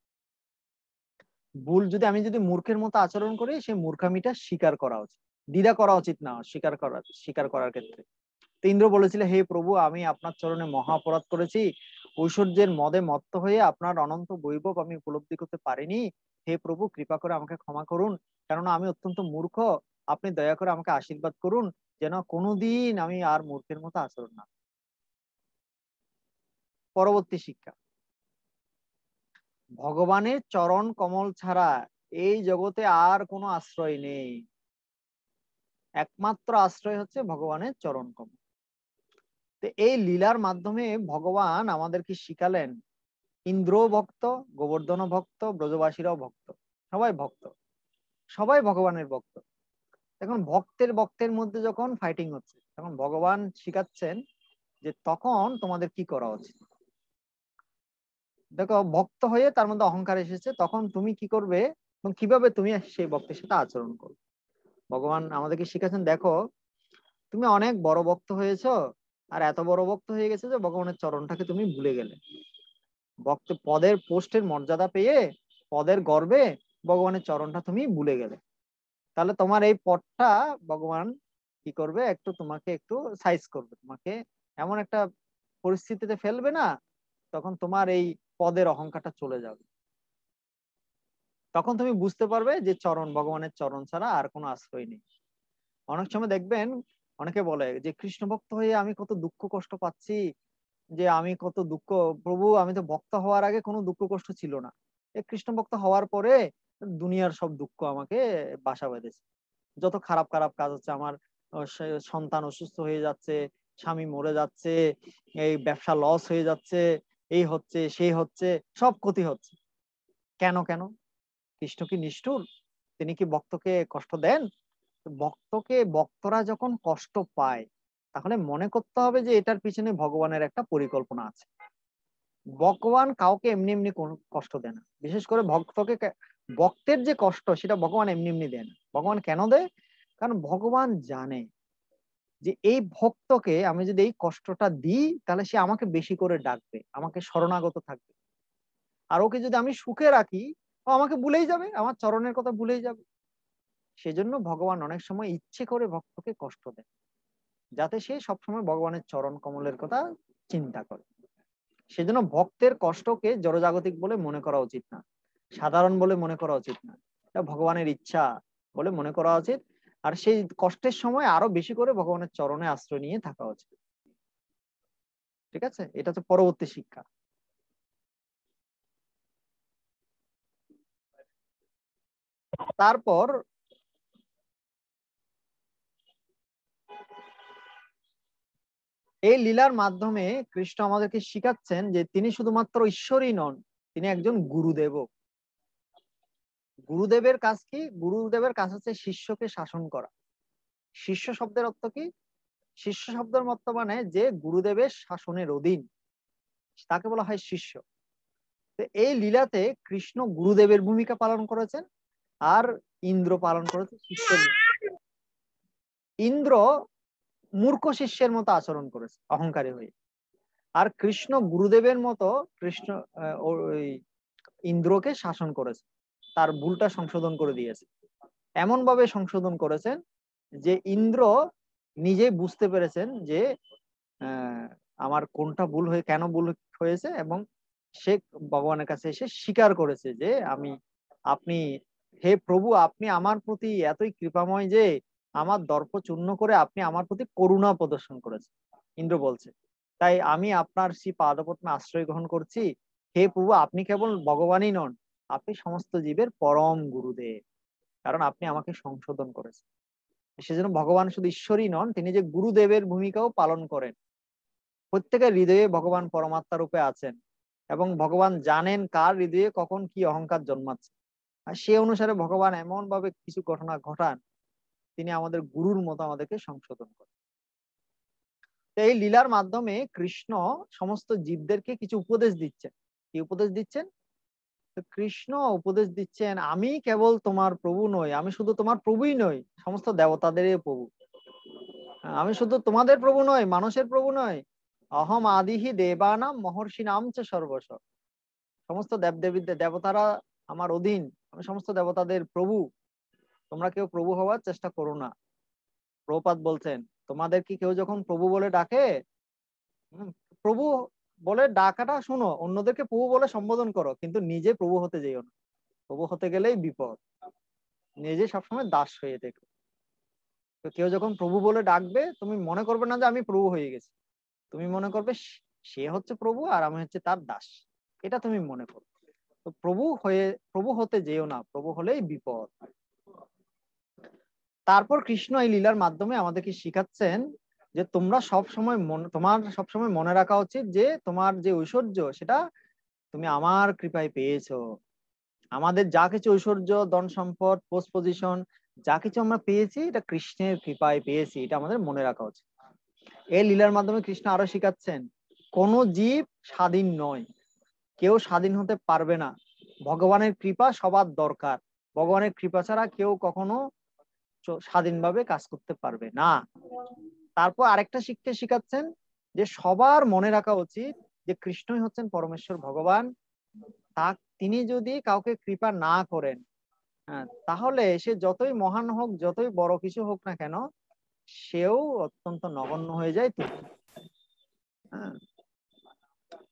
ভুল যদি আমি যদি মূর্খের মতো আচরণ করি, সেই মূর্খামিটা স্বীকার করা উচিত। দ্বিধা করা উচিত না, স্বীকার করা, স্বীকার করার ক্ষেত্রে। তো ইন্দ্র বলেছিল, হে প্রভু, আমি আপনার চরণে মহা অপরাধ করেছি ঐশ্বর্যের মদে মত্ত হয়ে আপনার অনন্ত বৈভব আমি উপলব্ধি করতে পারিনি। হে প্রভু, কৃপা করে আমাকে ক্ষমা করুন। কেননা আমি অত্যন্ত মূর্খ। আপনি দয়া করে আমাকে আশীর্বাদ করুন যেন কোনোদিন আমি আর মূর্খের মতো আচরণ না পরবর্তী শিক্ষা। ভগবানের চরণ কমল ছাড়া এই জগতে আর কোনো আশ্রয় নেই। একমাত্র আশ্রয় হচ্ছে ভগবানের চরণ কমল। তো এই লীলার মাধ্যমে ভগবান আমাদেরকে শিখালেন ইন্দ্র ভক্ত গোবর্ধন ভক্ত, ব্রজবাসীরাও ভক্ত, সবাই ভক্ত, সবাই ভগবানের ভক্ত। এখন ভক্তের ভক্তের মধ্যে যখন ফাইটিং হচ্ছে, তখন ভগবান শিখাচ্ছেন যে তখন তোমাদের কি করা উচিত। দেখো, ভক্ত হয়ে তার মধ্যে অহংকার এসেছে, তখন তুমি কি করবে এবং কীভাবে তুমি সেই ভক্তের সাথে আচরণ করবে? ভগবান আমাদেরকে শিখাচ্ছেন, দেখো, তুমি অনেক বড় ভক্ত হয়েছো আর এত বড় ভক্ত হয়ে গেছে যে ভগবানের চরণটাকে তুমি ভুলে গেলে। ভক্ত পদের পোস্টের মর্যাদা পেয়ে, পদের গর্বে ভগবানের চরণটা তুমি ভুলে গেলে। তাহলে তোমার এই পথটা ভগবান কি করবে? একটু তোমাকে একটু সাইজ করবে। তোমাকে এমন একটা পরিস্থিতিতে ফেলবে না, তখন তোমার এই পদের অহংকারটা চলে যাবে। তখন তুমি বুঝতে পারবে যে চরণ, ভগবানের চরণ ছাড়া আর কোনো আশ্রয় নেই। অনেক সময় দেখবেন অনেকে বলে যে কৃষ্ণ ভক্ত হয়ে আমি কত দুঃখ কষ্ট পাচ্ছি যে, আমি কত দুঃখ, প্রভু আমি তো ভক্ত হওয়ার আগে কোনো দুঃখ কষ্ট ছিল না। এই কৃষ্ণ ভক্ত হওয়ার পরে দুনিয়ার সব দুঃখ আমাকে বাসা বেঁধেছে। যত খারাপ খারাপ কাজ হচ্ছে, আমার সন্তান অসুস্থ হয়ে যাচ্ছে, স্বামী মরে যাচ্ছে, এই ব্যবসা লস হয়ে যাচ্ছে, এই হচ্ছে, সেই হচ্ছে, সব ক্ষতি হচ্ছে। কেন কেন? কৃষ্ণ কি নিষ্ঠুর? তিনি কি ভক্তকে কষ্ট দেন? ভক্তকে ভক্তরা যখন কষ্ট পায়, তাহলে মনে করতে হবে যে এটার পিছনে ভগবানের একটা পরিকল্পনা আছে। ভগবান কাউকে এমনি এমনি কষ্ট দেয় না। বিশেষ করে ভক্তকে ভক্তের যে কষ্ট, সেটা ভগবান এমনি এমনি দেয় না। ভগবান কেন দেয়? কারণ ভগবান জানে যে এই ভক্তকে আমি যদি এই কষ্টটা দিই, তাহলে সে আমাকে বেশি করে ডাকবে, আমাকে শরণাগত থাকবে। আর ওকে যদি আমি সুখে রাখি, ও আমাকে ভুলেই যাবে, আমার চরণের কথা ভুলেই যাবে। সেজন্য ভগবান অনেক সময় ইচ্ছে করে ভক্তকে কষ্ট দেয় যাতে সে সবসময় ভগবানের চরণ কমলের কথা চিন্তা করে। সেজন্য ভক্তের কষ্টকে জড়জাগতিক বলে মনে করা উচিত না, সাধারণ বলে মনে করা উচিত না ভগবানের ইচ্ছা বলে মনে করা উচিত, আর সেই কষ্টের সময় আরও বেশি করে ভগবানের চরণে আশ্রয় নিয়ে থাকা উচিত। ঠিক আছে? এটা তো পরবর্তী শিক্ষা। তারপর এই লীলার মাধ্যমে কৃষ্ণ আমাদেরকে শিখাচ্ছেন যে তিনি শুধুমাত্র ঈশ্বরই নন, তিনি একজন গুরুদেব গুরুদেবের কাজ কি? গুরুদেবের কাজ হচ্ছে শিষ্যকে শাসন করা। শিষ্য শব্দের অর্থ কি? শিষ্য শব্দের মত মানে যে গুরুদেবের শাসনের অধীন, তাকে বলা হয় শিষ্য। এই লীলাতে কৃষ্ণ গুরুদেবের ভূমিকা পালন করেছেন আর ইন্দ্র পালন করেছে শিষ্য ইন্দ্র মূর্খ শিষ্যের মতো আচরণ করেছে, অহংকারী হয়ে। আর কৃষ্ণ গুরুদেবের মতো কৃষ্ণ ওই ইন্দ্রকে শাসন করেছে, তার ভুলটা সংশোধন করে দিয়েছে। এমন ভাবে সংশোধন করেছেন যে ইন্দ্র নিজে বুঝতে পেরেছেন যে আমার কোনটা ভুল হয়ে, কেন ভুল হয়েছে এবং সে ভগবানের কাছে এসে স্বীকার করেছে যে আমি, আপনি, হে প্রভু, আপনি আমার প্রতি এতই কৃপাময় যে আমার দর্প চূর্ণ করে আপনি আমার প্রতি করুণা প্রদর্শন করেছেন, ইন্দ্র বলছে। তাই আমি আপনার শ্রী পাদপত্মে আশ্রয় গ্রহণ করছি। হে প্রভু, আপনি কেবল ভগবানই নন, আপনি সমস্ত জীবের পরম গুরুদেব, কারণ আপনি আমাকে সংশোধন করেছেন। সেজন্য ভগবান শুধু ঈশ্বরই নন, তিনি যে গুরুদেবের ভূমিকাও পালন করেন। প্রত্যেকের হৃদয়ে ভগবান পরমাত্মা রূপে আছেন এবং ভগবান জানেন কার হৃদয়ে কখন কি অহংকার জন্মাচ্ছে। আর সে অনুসারে ভগবান এমন ভাবে কিছু ঘটনা ঘটান তিনি আমাদের গুরুর মতো আমাদেরকে সংশোধন করেন। এই লীলার মাধ্যমে কৃষ্ণ সমস্ত জীবদেরকে কিছু উপদেশ দিচ্ছেন। কি উপদেশ দিচ্ছেন? কৃষ্ণ উপদেশ দিচ্ছেন, আমি কেবল তোমার প্রভু নই, আমি শুধু তোমার প্রভুই নই, সমস্ত দেবতাদের প্রভু। আমি শুধু তোমাদের প্রভু নয় মানুষের প্রভু নয় অহম আদিহি দেবানাম মহর্ষি নাম চ সর্বস্ব সমস্ত দেব দেবীদের দেবতারা আমার অধীন, আমি সমস্ত দেবতাদের প্রভু। তোমরা কেউ প্রভু হওয়ার চেষ্টা করো না। প্রপাত বলছেন, তোমাদের কি কেউ যখন প্রভু বলে ডাকে প্রভু বলে ডাকাটা শুনো, অন্যদেরকে প্রভু বলে সম্বোধন করো, কিন্তু নিজে প্রভু হতে যেও না। প্রভু হতে গেলেই বিপদ। নিজে সবসময় দাস হয়ে দেখো তো কেউ যখন প্রভু বলে ডাকবে, তুমি মনে করবে না যে আমি প্রভু হয়ে গেছি। তুমি মনে করবে সে হচ্ছে প্রভু আর আমি হচ্ছে তার দাস। এটা তুমি মনে করো। তো প্রভু হয়ে, প্রভু হতে যেও না, প্রভু হলেই বিপদ। তারপর কৃষ্ণ এই লীলার মাধ্যমে আমাদেরকে শিখাচ্ছেন যে তোমরা সব সময় তোমার সব সময় মনে রাখা উচিত যে তোমার যে ঐশ্বর্য সেটা তুমি আমার কৃপায় পেয়েছ। আমাদের যা কিছু ঐশ্বর্য, ধন সম্পদ পোস্ট পজিশন যা কিছু আমরা পেয়েছি, এটা কৃষ্ণের কৃপায় পেয়েছি, এটা আমাদের মনে রাখা উচিত। এই লীলার মাধ্যমে কৃষ্ণ আরও শিখাচ্ছেন, কোন জীব স্বাধীন নয়, কেউ স্বাধীন হতে পারবে না। ভগবানের কৃপা সবার দরকার। ভগবানের কৃপা ছাড়া কেউ কখনো স্বাধীনভাবে কাজ করতে পারবে না তারপর আরেকটা শিক্ষা শিখাচ্ছেন যে সবার মনে রাখা উচিত যে কৃষ্ণই হচ্ছেন পরমেশ্বর ভগবান তা তিনি যদি কাউকে কৃপা না করেন হ্যাঁ, তাহলে সে যতই মহান হোক যতই বড় কিছু হোক না কেন সেও অত্যন্ত নগণ্য হয়ে যায় তুচ্ছ। হ্যাঁ।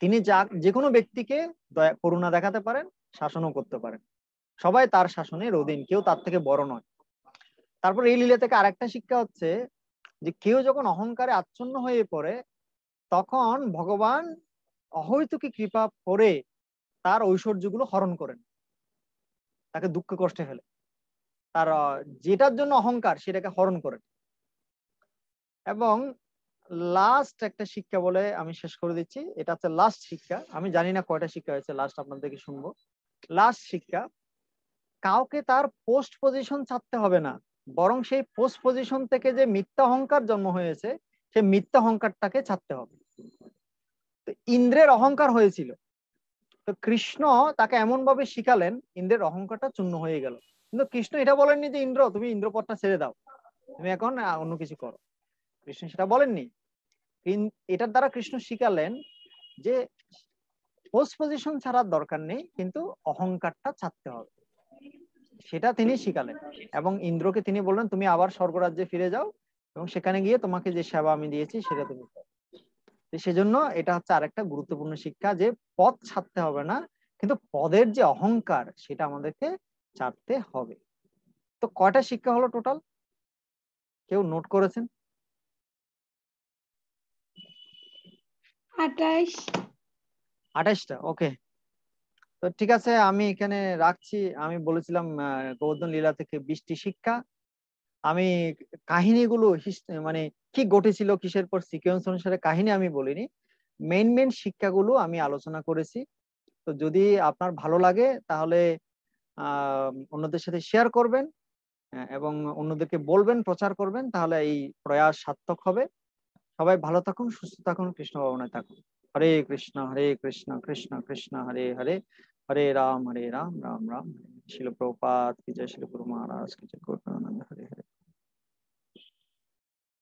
তিনি যা যে কোনো ব্যক্তিকে করুণা দেখাতে পারেন শাসনও করতে পারেন সবাই তার শাসনের অধীন কেউ তার থেকে বড় নয় তারপর এই লীলা থেকে আরেকটা শিক্ষা হচ্ছে যে কেউ যখন অহংকারে আচ্ছন্ন হয়ে পড়ে, তখন ভগবান অহৈতুকী কৃপা করে তার ঐশ্বর্যগুলো হরণ করেন। তাকে দুঃখ কষ্টে ফেলে। তার যেটার জন্য অহংকার সেটাকে হরণ করেন। এবং লাস্ট একটা শিক্ষা বলে আমি শেষ করে দিচ্ছি। এটা হচ্ছে লাস্ট শিক্ষা। আমি জানি না কয়টা শিক্ষা হয়েছে লাস্ট আপনাদেরকে শুনব। লাস্ট শিক্ষা, কাউকে তার পোস্ট পজিশন ছাড়তে হবে না। বরং সেই পোস্ট পজিশন থেকে যে মিথ্যা অহংকার জন্ম হয়েছে, সেই মিথ্যা অহংকারটাকে ছাড়তে হবে। তো ইন্দ্রের অহংকার হয়েছিল। তো কৃষ্ণ তাকে এমন ভাবে শিখালেন, ইন্দ্রের অহংকারটা চূর্ণ হয়ে গেল। কিন্তু কৃষ্ণ এটা বলেননি যে, ইন্দ্র, তুমি ইন্দ্রপদটা ছেড়ে দাও। তুমি এখন অন্য কিছু করো। কৃষ্ণ সেটা বলেননি। এটার দ্বারা কৃষ্ণ শিখালেন যে পোস্ট পজিশন ছাড়ার দরকার নেই, কিন্তু অহংকারটা ছাড়তে হবে। সেটা তিনি শিখালেন। এবং ইন্দ্রকে তিনি বললেন তুমি আবার স্বর্গরাজ্যে ফিরে যাও এবং সেখানে গিয়ে তোমাকে যে সেবা আমি দিয়েছি সেটা তুমি সেজন্য এটা হচ্ছে আরেকটা গুরুত্বপূর্ণ শিক্ষা যে পথ ছাড়তে হবে না কিন্তু পদের যে অহংকার সেটা আমাদেরকে ছাড়তে হবে। তো কয়টা শিক্ষা হলো টোটাল? কেউ নোট করেছেন? আঠাশটা ওকে। তো ঠিক আছে আমি এখানে রাখছি। আমি বলেছিলাম গোবর্ধন লীলা থেকে বৃষ্টি শিক্ষা। আমি কাহিনীগুলো মানে কি ঘটেছিল কিসের পর সিকোয়েন্স অনুসারে কাহিনী আমি বলিনি। মেইন মেইন শিক্ষাগুলো আমি আলোচনা করেছি। তো যদি আপনার ভালো লাগে তাহলে অন্যদের সাথে শেয়ার করবেন আহ, এবং অন্যদেরকে বলবেন প্রচার করবেন তাহলে এই প্রয়াস সার্থক হবে। সবাই ভালো থাকুন সুস্থ থাকুন কৃষ্ণ ভবনে থাকুন। হরে কৃষ্ণ হরে কৃষ্ণ কৃষ্ণ কৃষ্ণ হরে হরে। হরে রাম হরে রাম রাম রাম হরে হরে। শিল প্রপাত কি জয় শিল গুরু মহারাজ কি জয় গৌরাঙ্গ হরে হরে